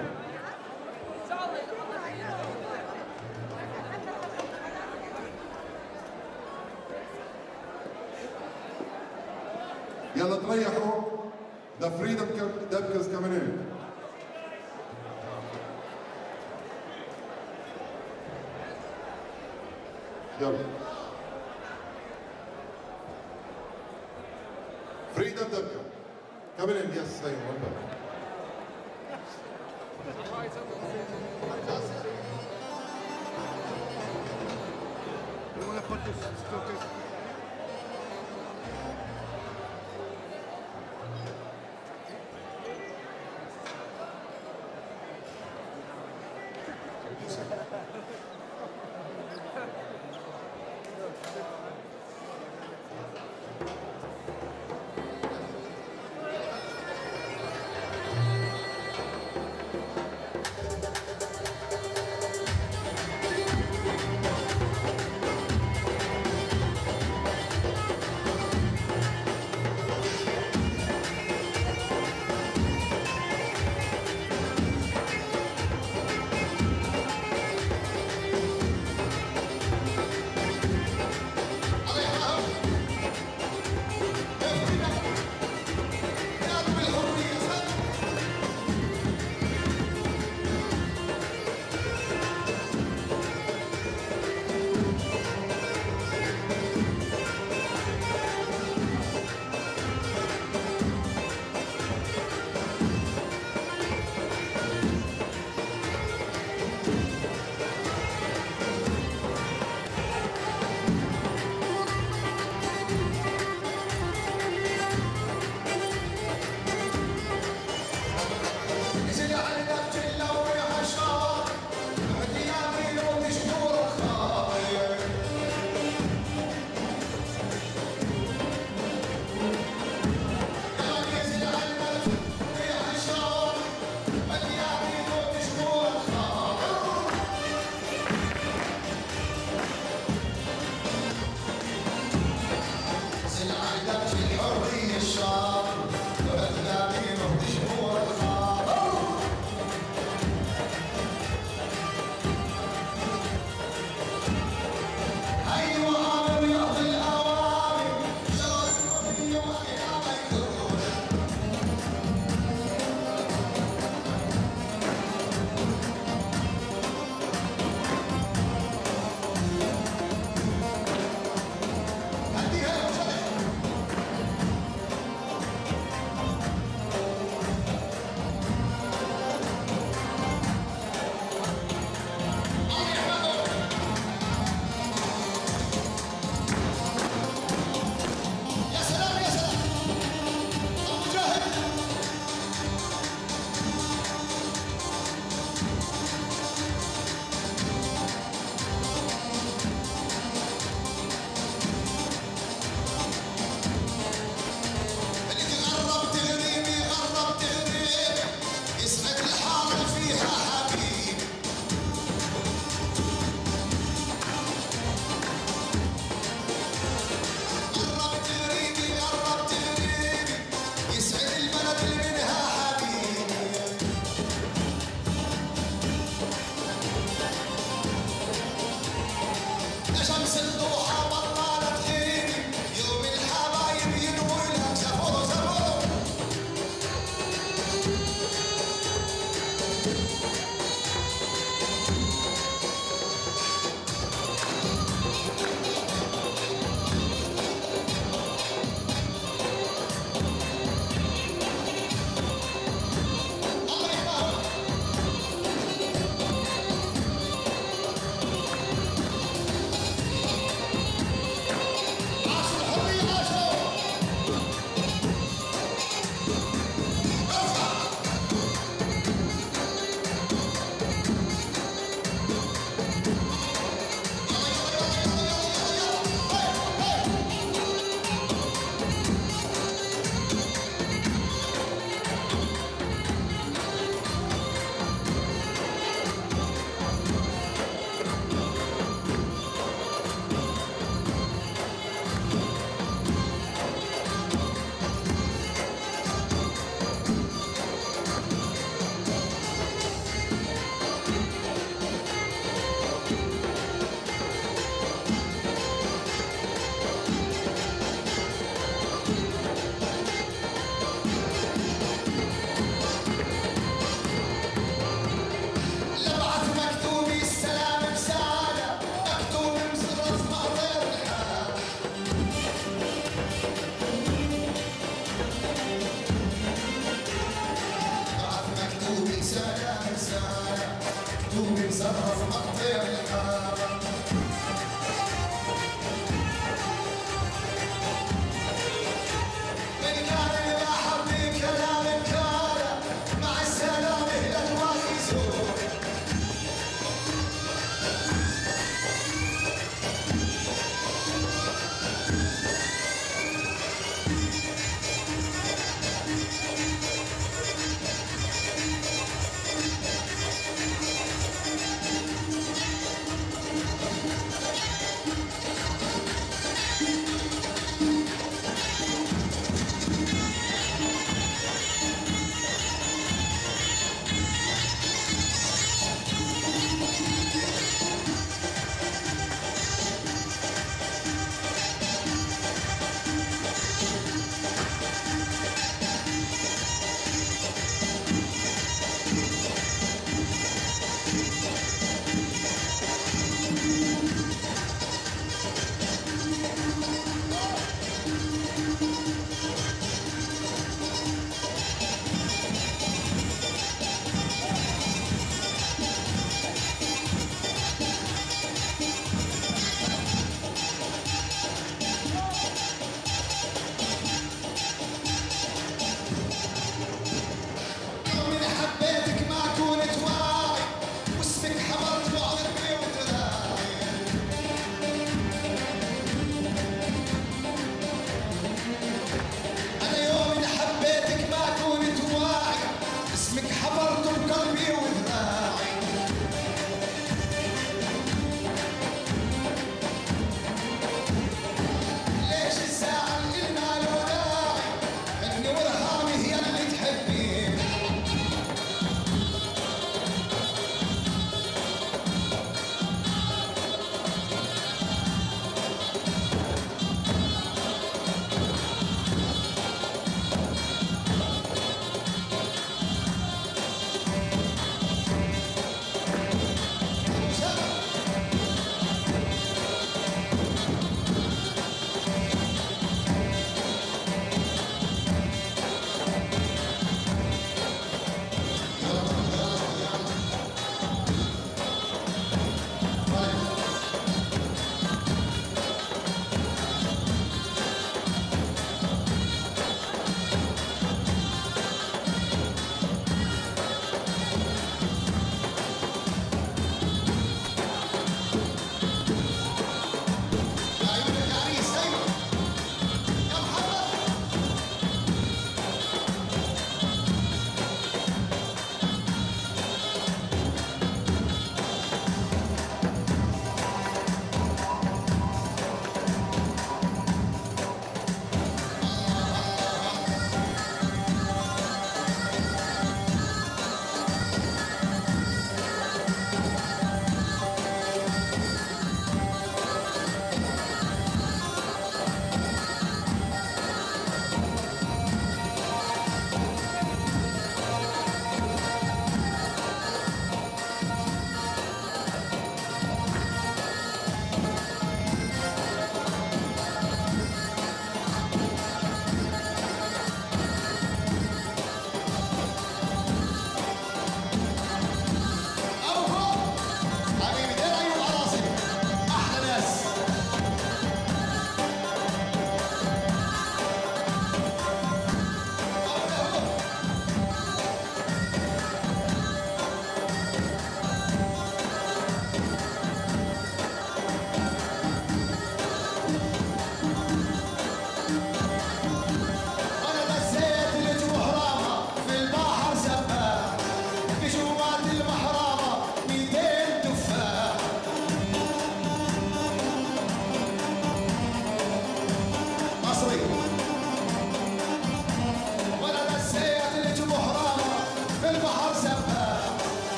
يلا تريحوا. ذا فريدم دبكز كمان يلا. فريدم دبكز كمان يلا.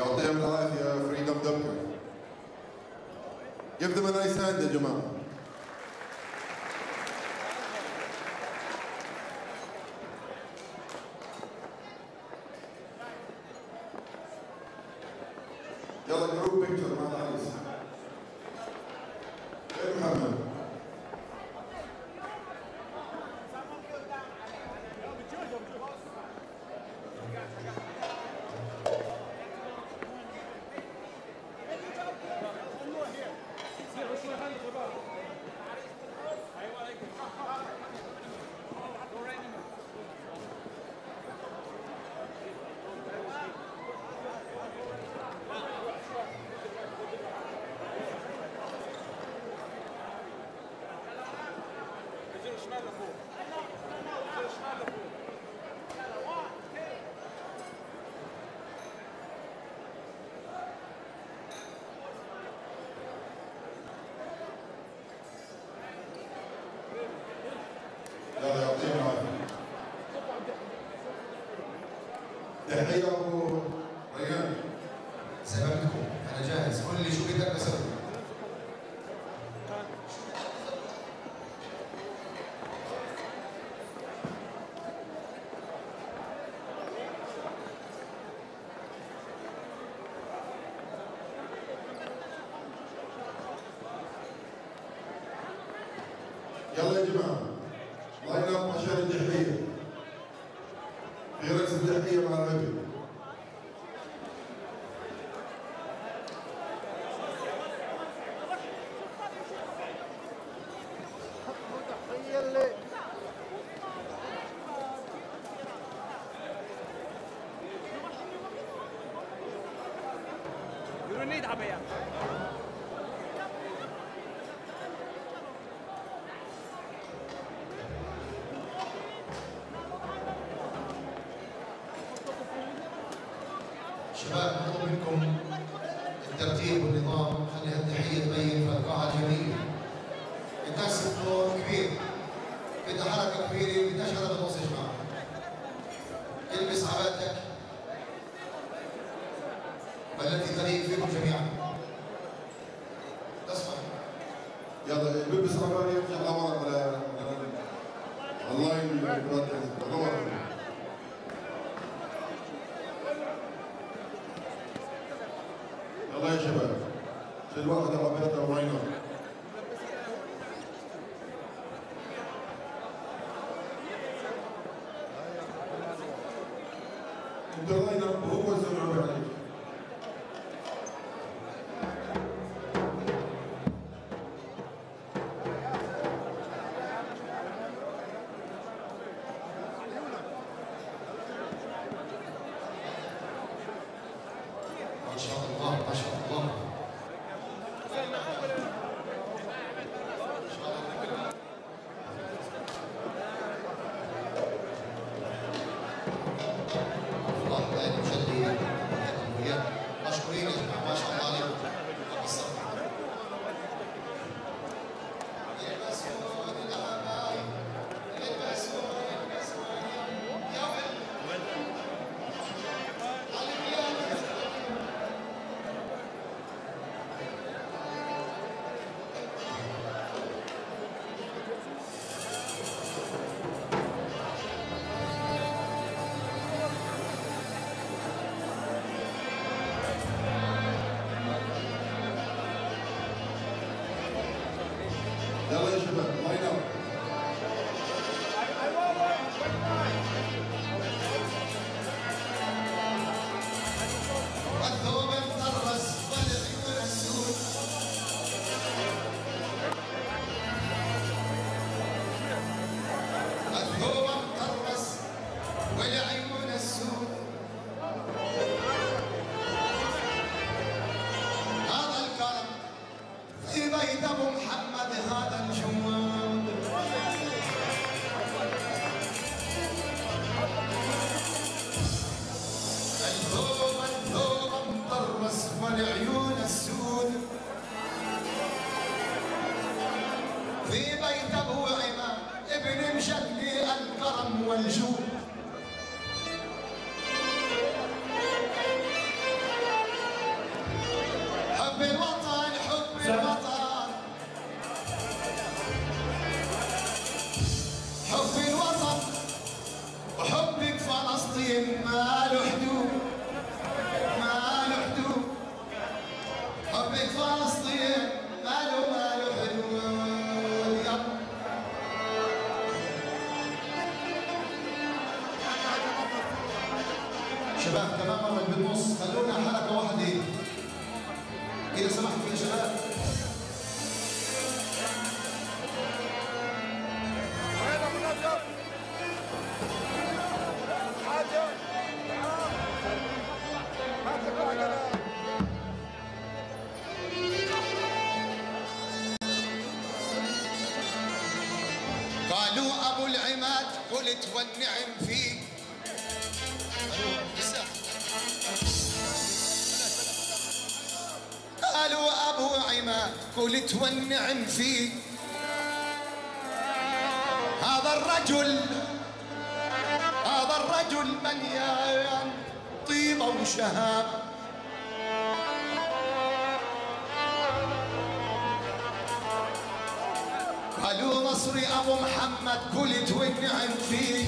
يعطيهم العافية فريدم دبكر Give them a nice hand يا جماعة تحيه ابو ريان أنا جاهز قول لي شو بدك أسوي يلا يا جماعة. والنعم فيه قالوا أبو عماد قلت والنعم فيه هذا الرجل هذا الرجل مليان طيبه وشهام قالوا نصري أبو محمد قلت والنعم فيه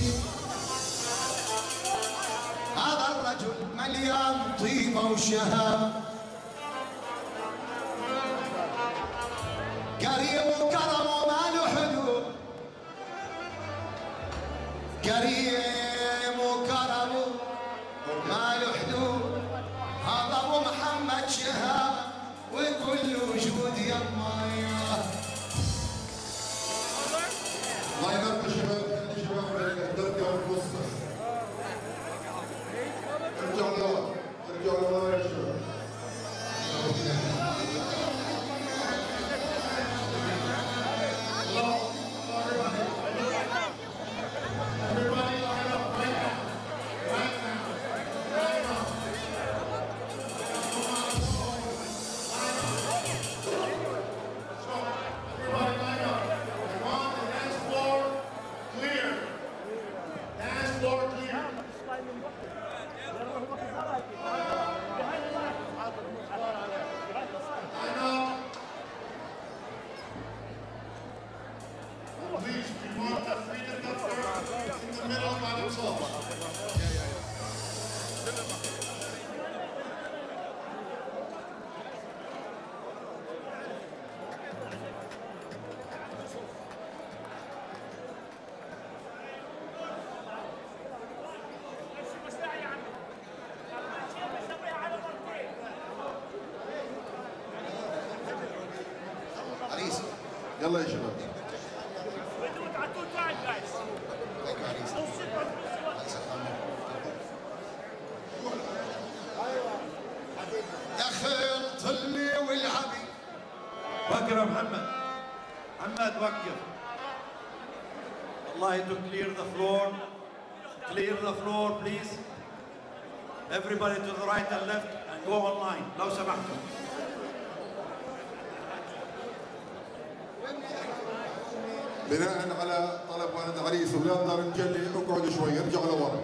طلي والعبي وقف يا محمد محمد وقف الله to clear the floor clear the floor please everybody to the right and left and go online لو سمحتم بناء على طلب والد عريس أولاد دار مجلي اقعدوا شوي ارجعوا لورا.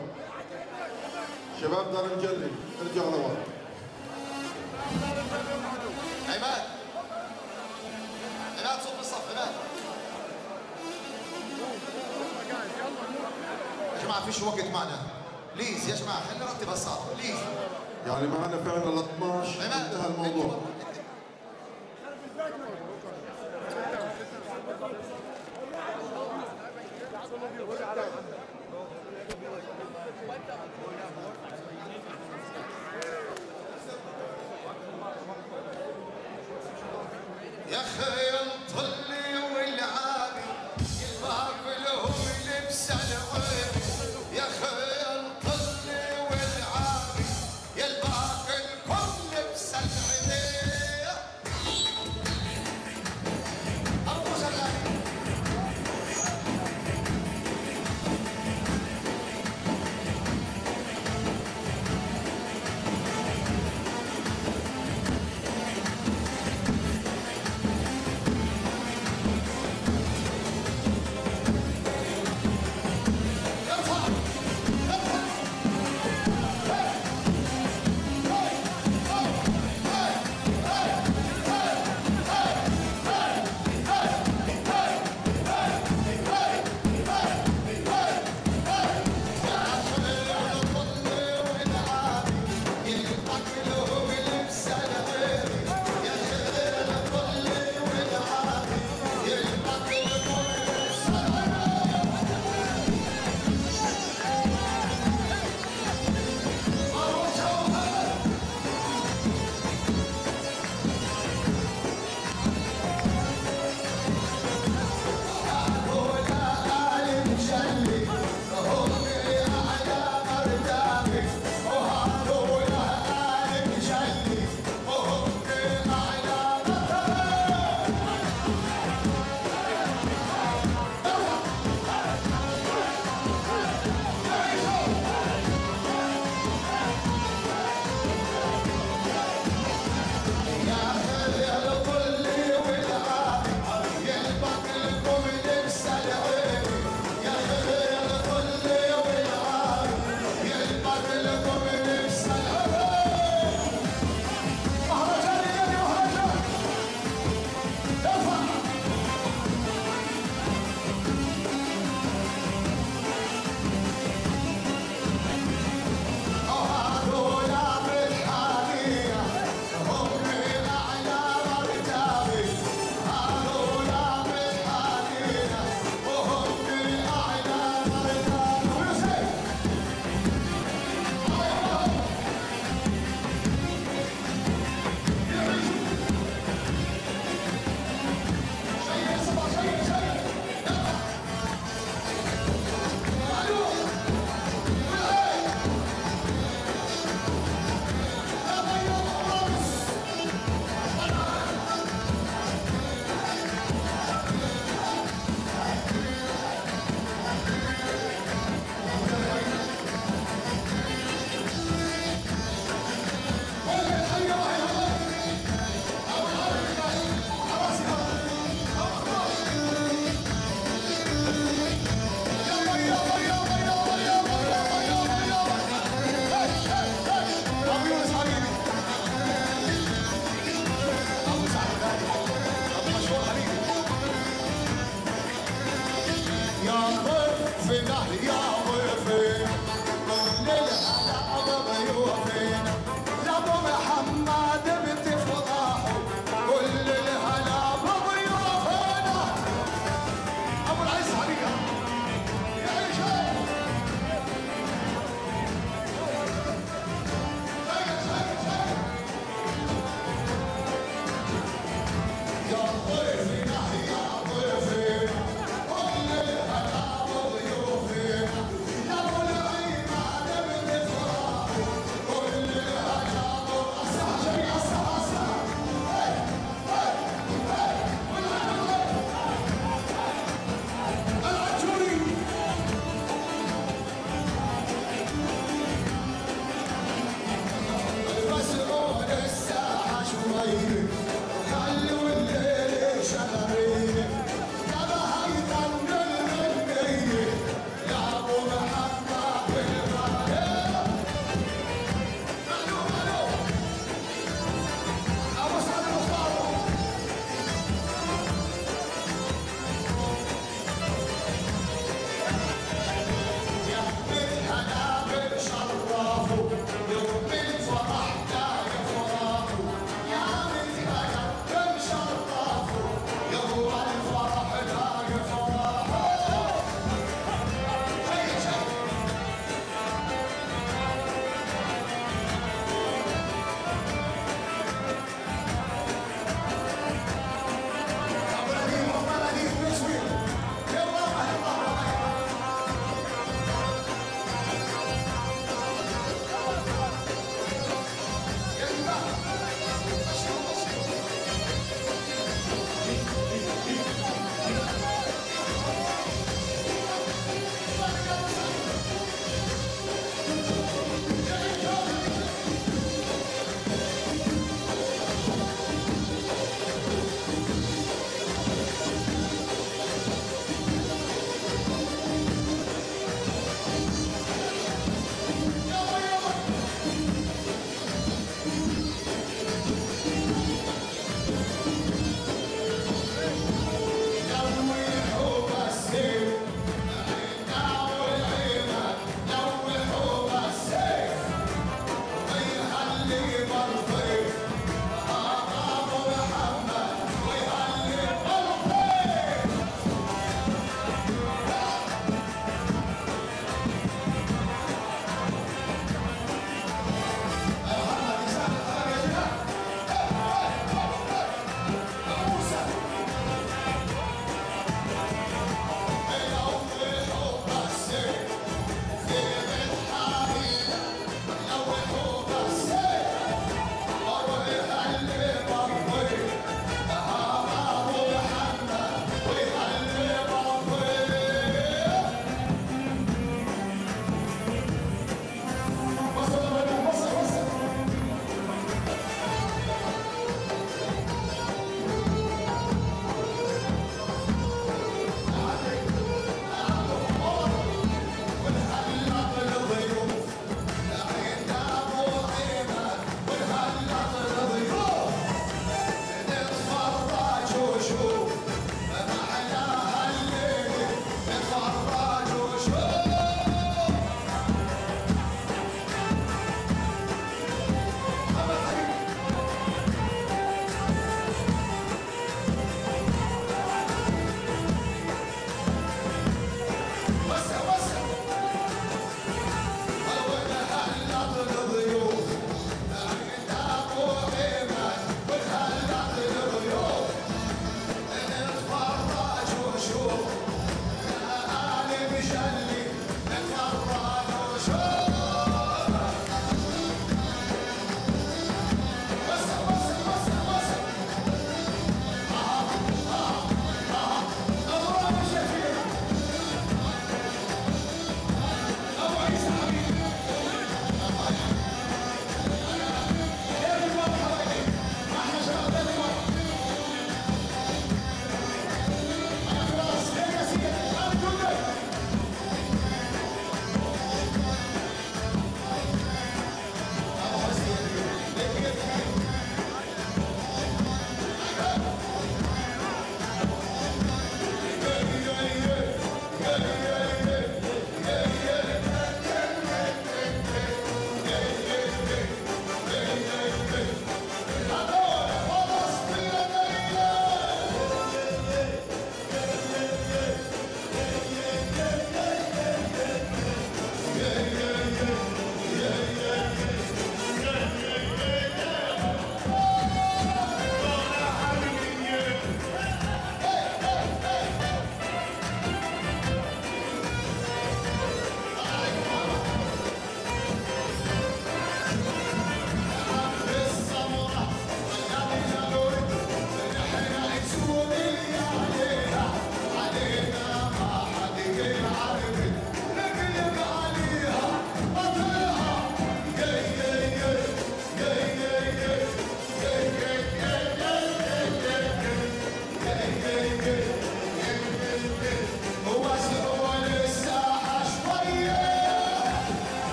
شباب دار مجلي ارجعوا لورا. عماد. عماد صف الصف عماد. يا جماعة فيش وقت معنا. please يا جماعة خلينا نرتب الصف please. يعني معنا فعلا ل 12 عماد انتهى الموضوع.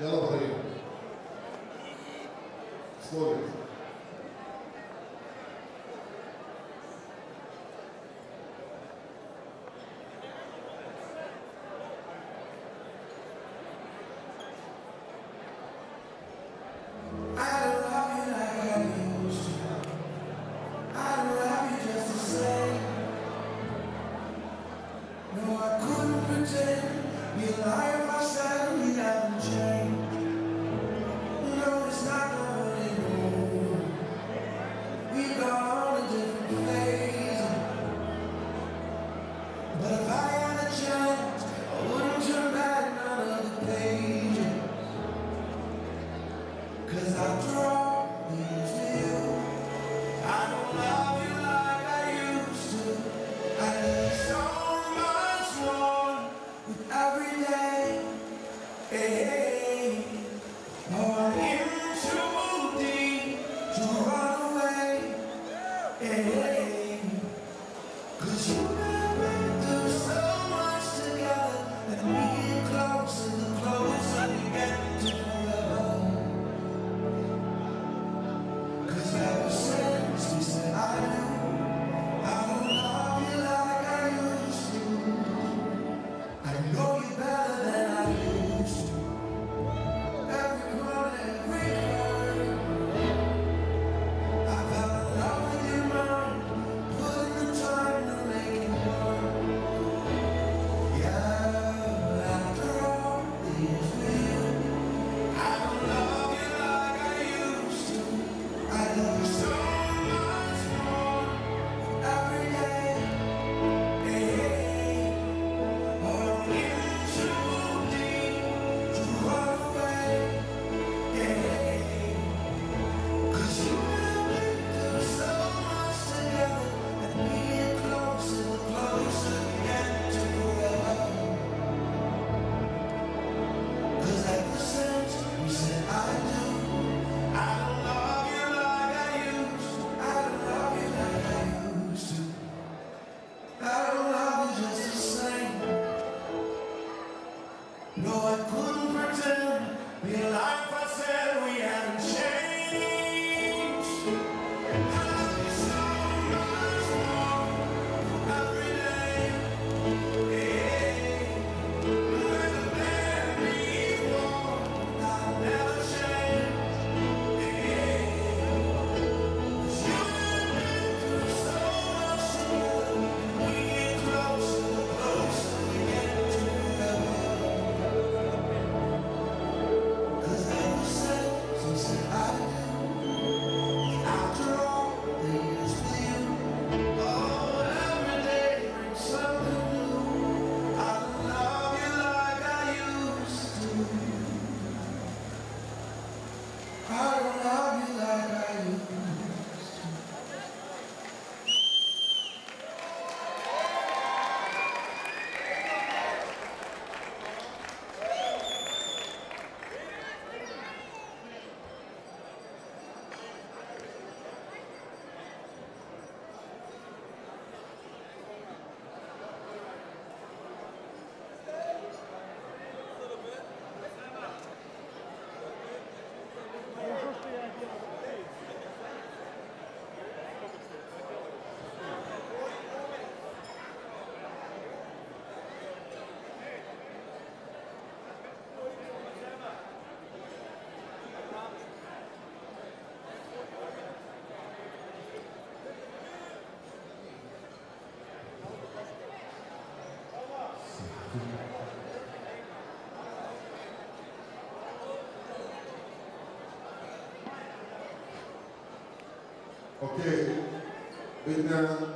يلا إبراهيم. أوكي بدنا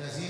جاهزين؟ يلا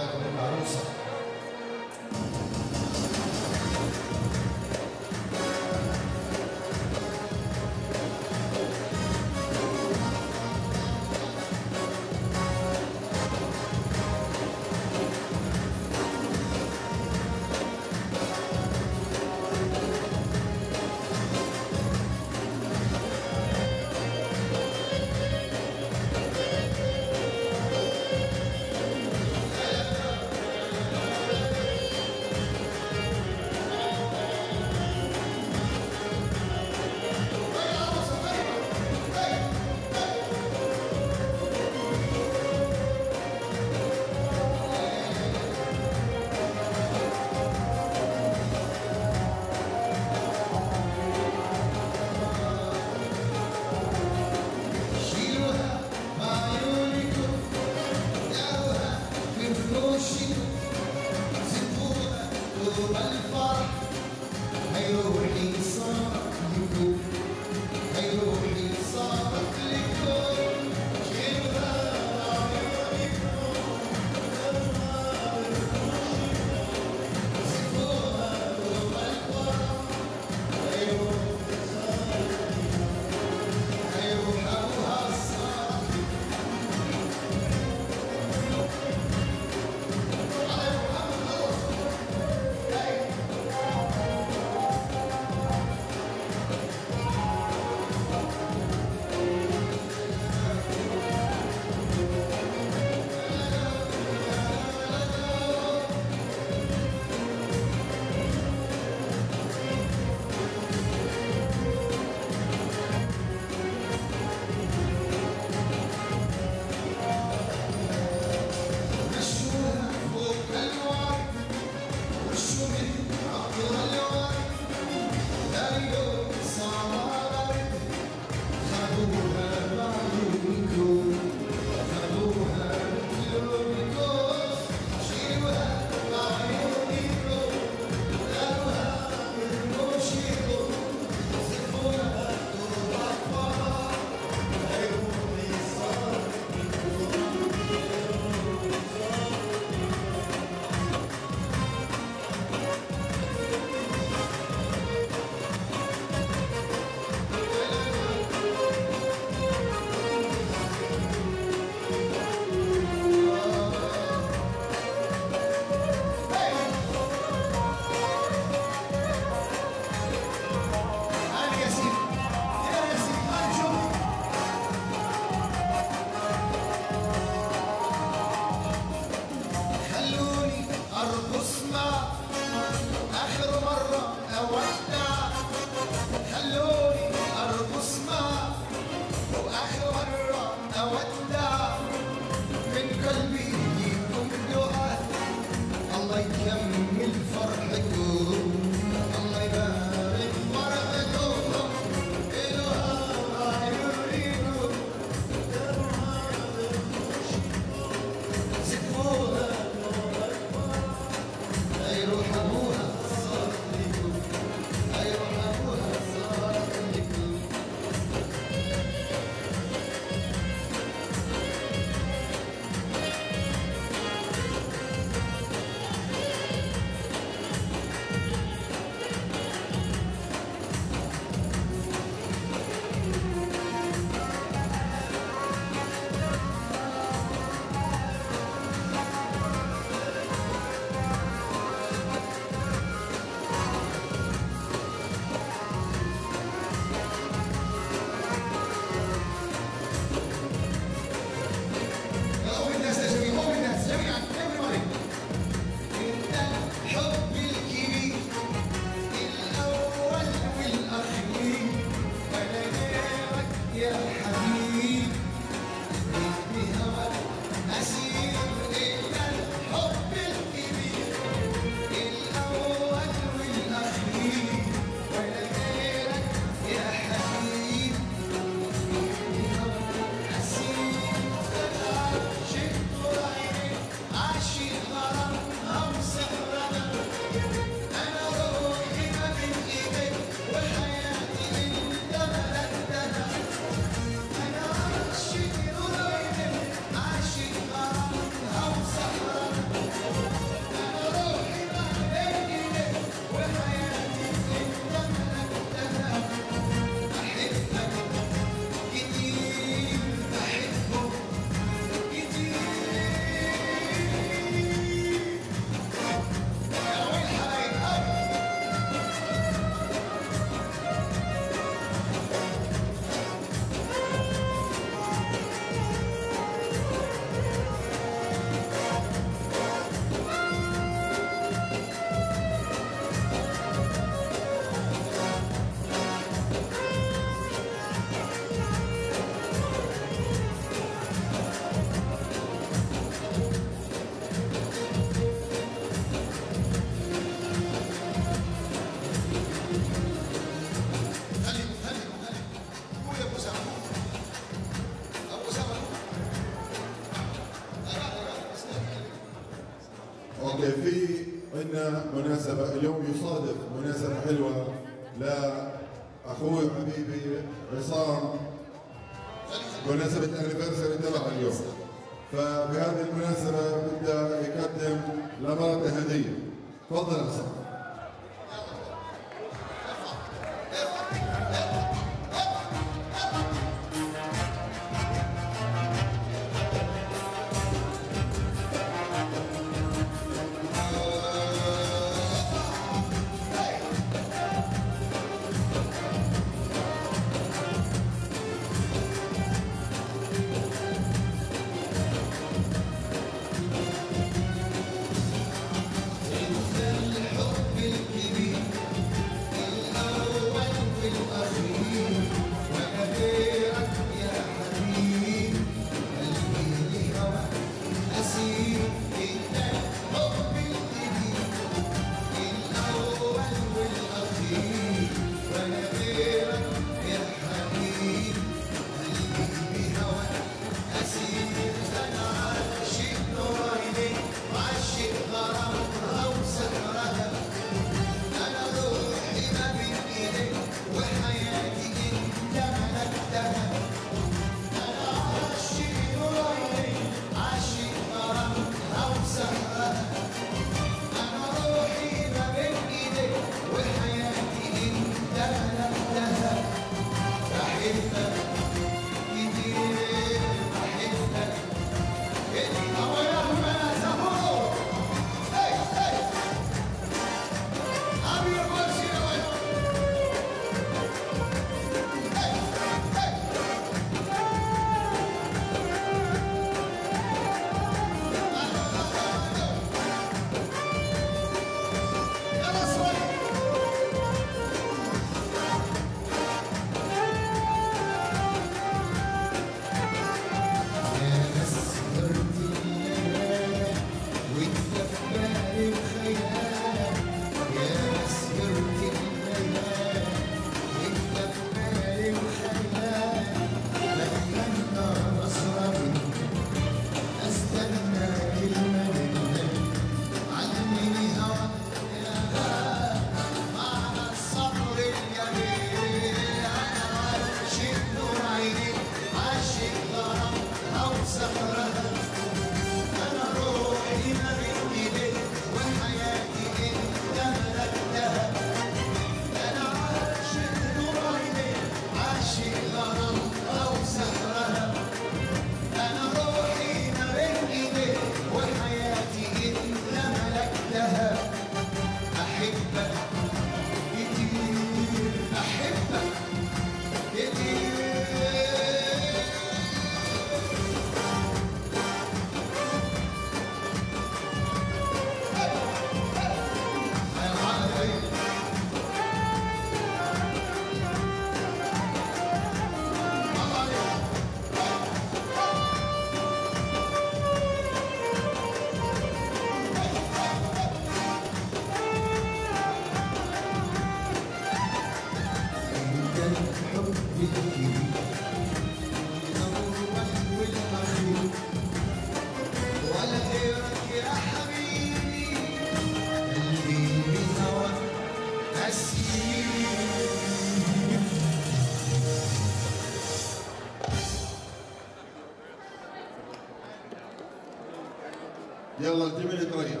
اللي تغير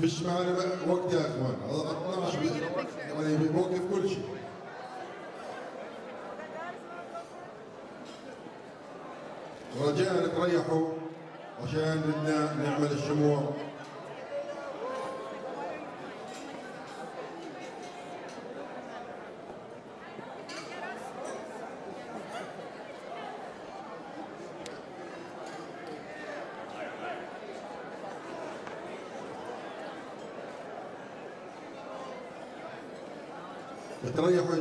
مش معنا وقت يا إخوان. 12 يعني بوقف كل شيء. رجاء تريحوا traía fue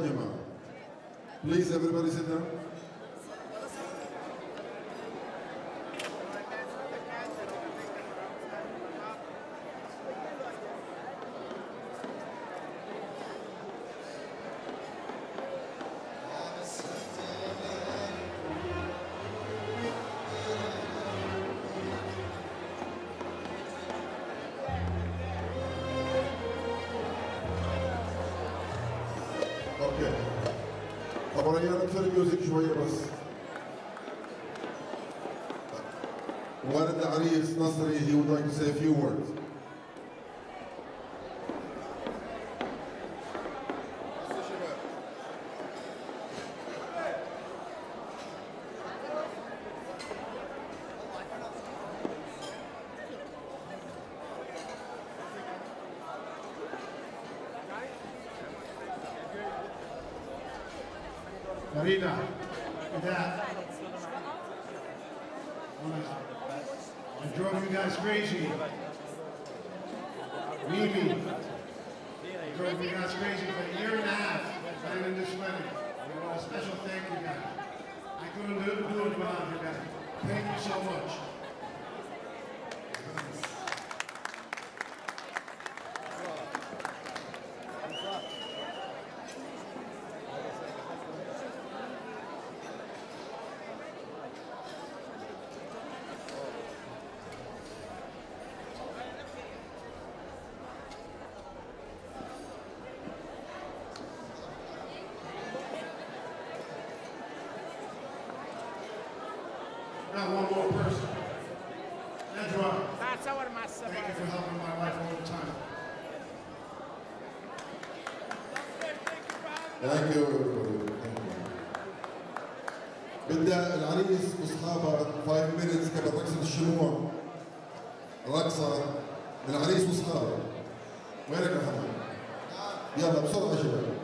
Everybody music is Davina, look at that. I drove you guys crazy. بدأ العريس واصحابها 5 minutes كانت رقصة الشموع. رقصة العريس واصحابها وينك يا محمد؟ يلا بسرعة شباب.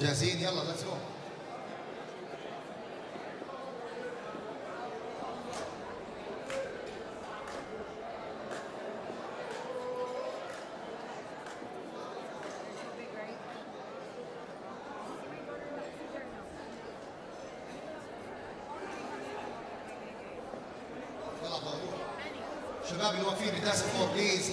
جاهزين؟ يلا let's go شباب اللي واقفين ب dance floor please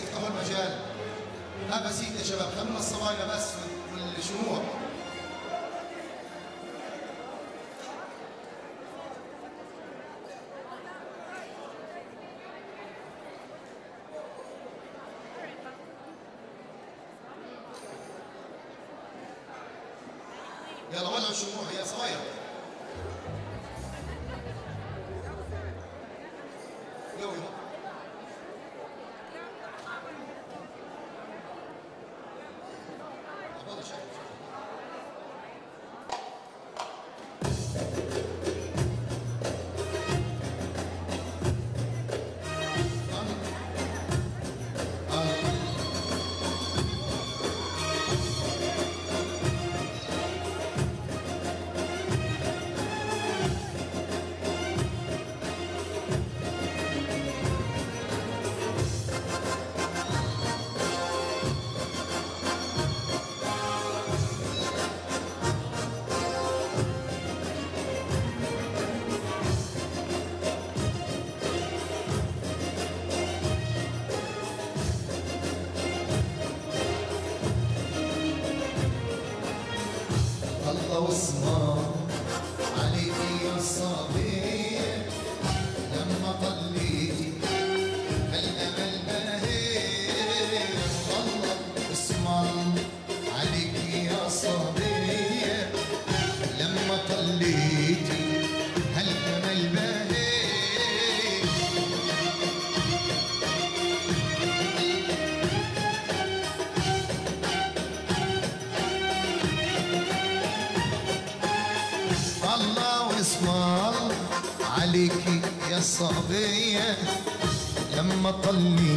الصبية لما طلي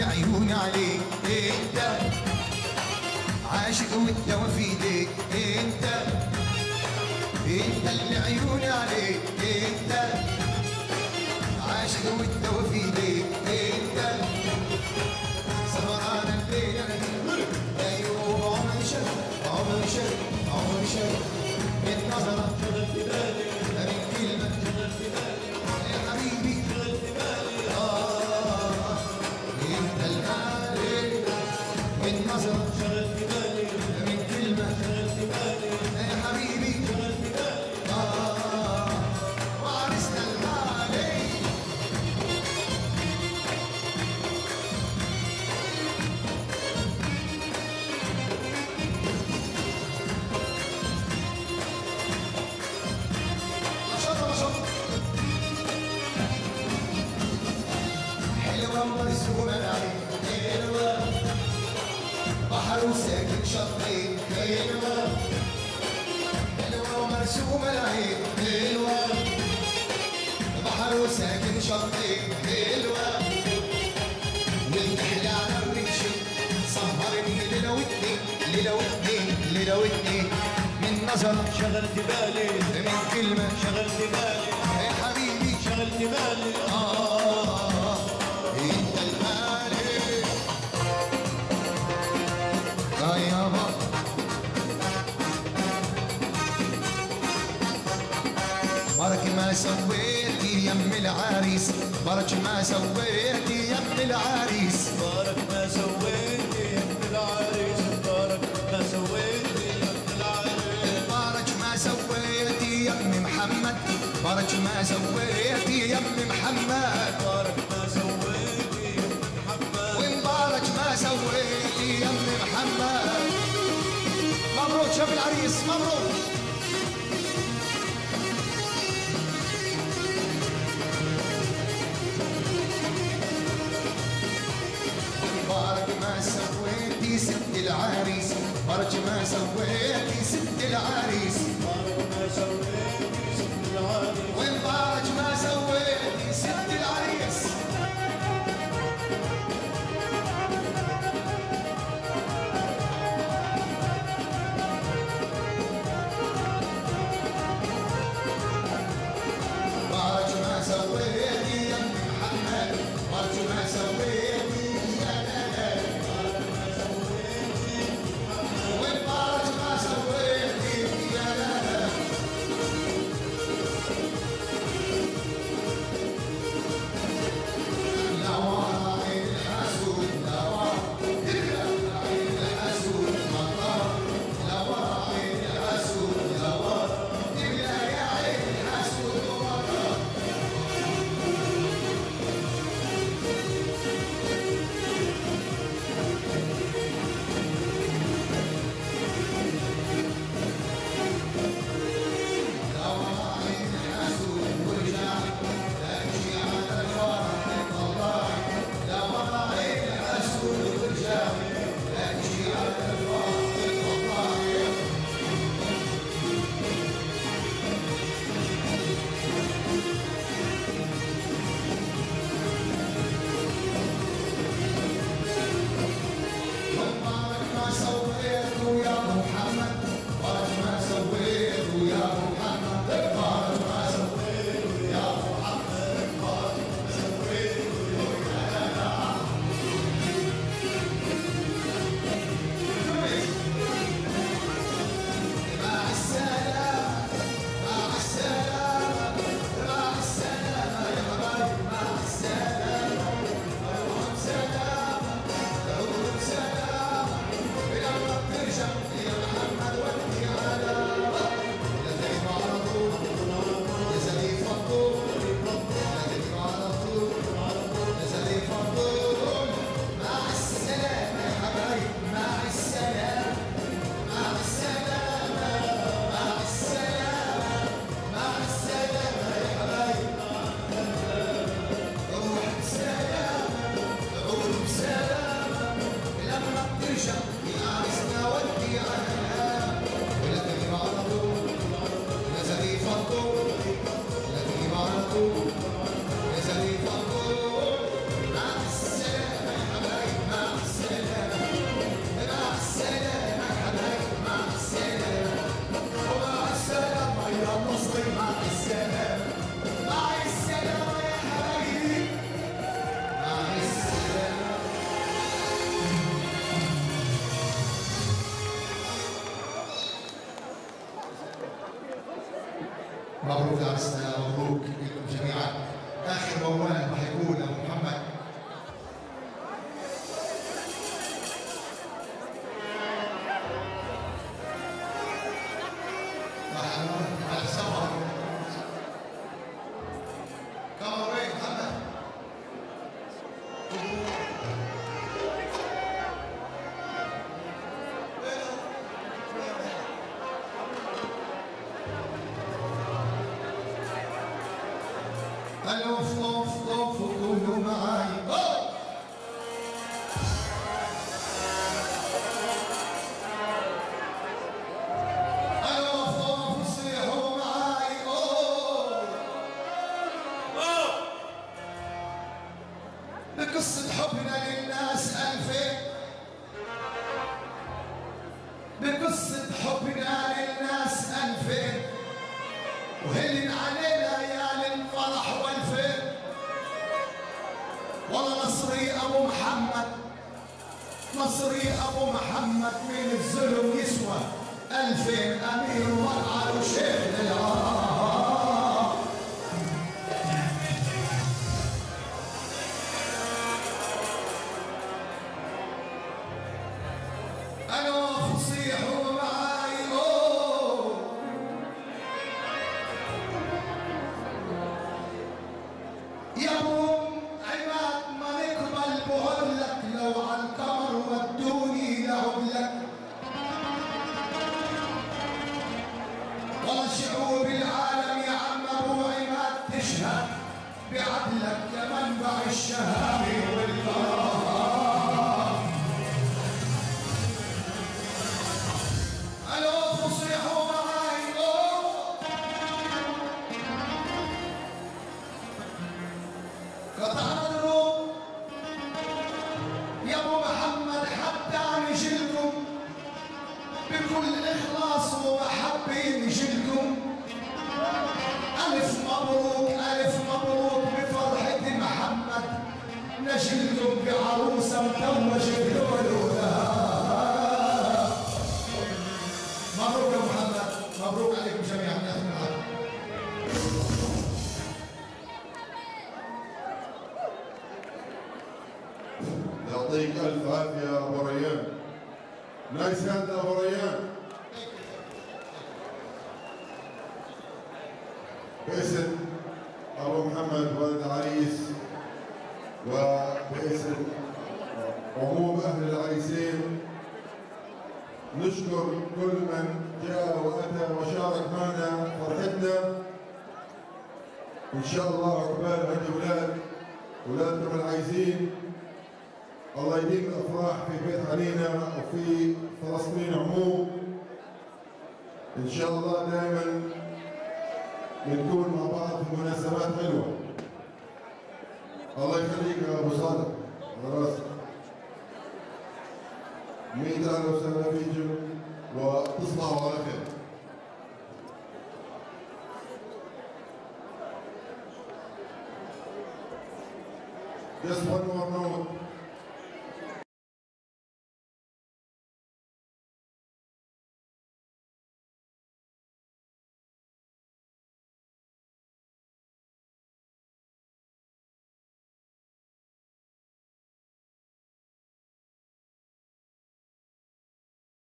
العيون عليك إنت عاشق والدوا ايديك إنت. سويتي ست العريس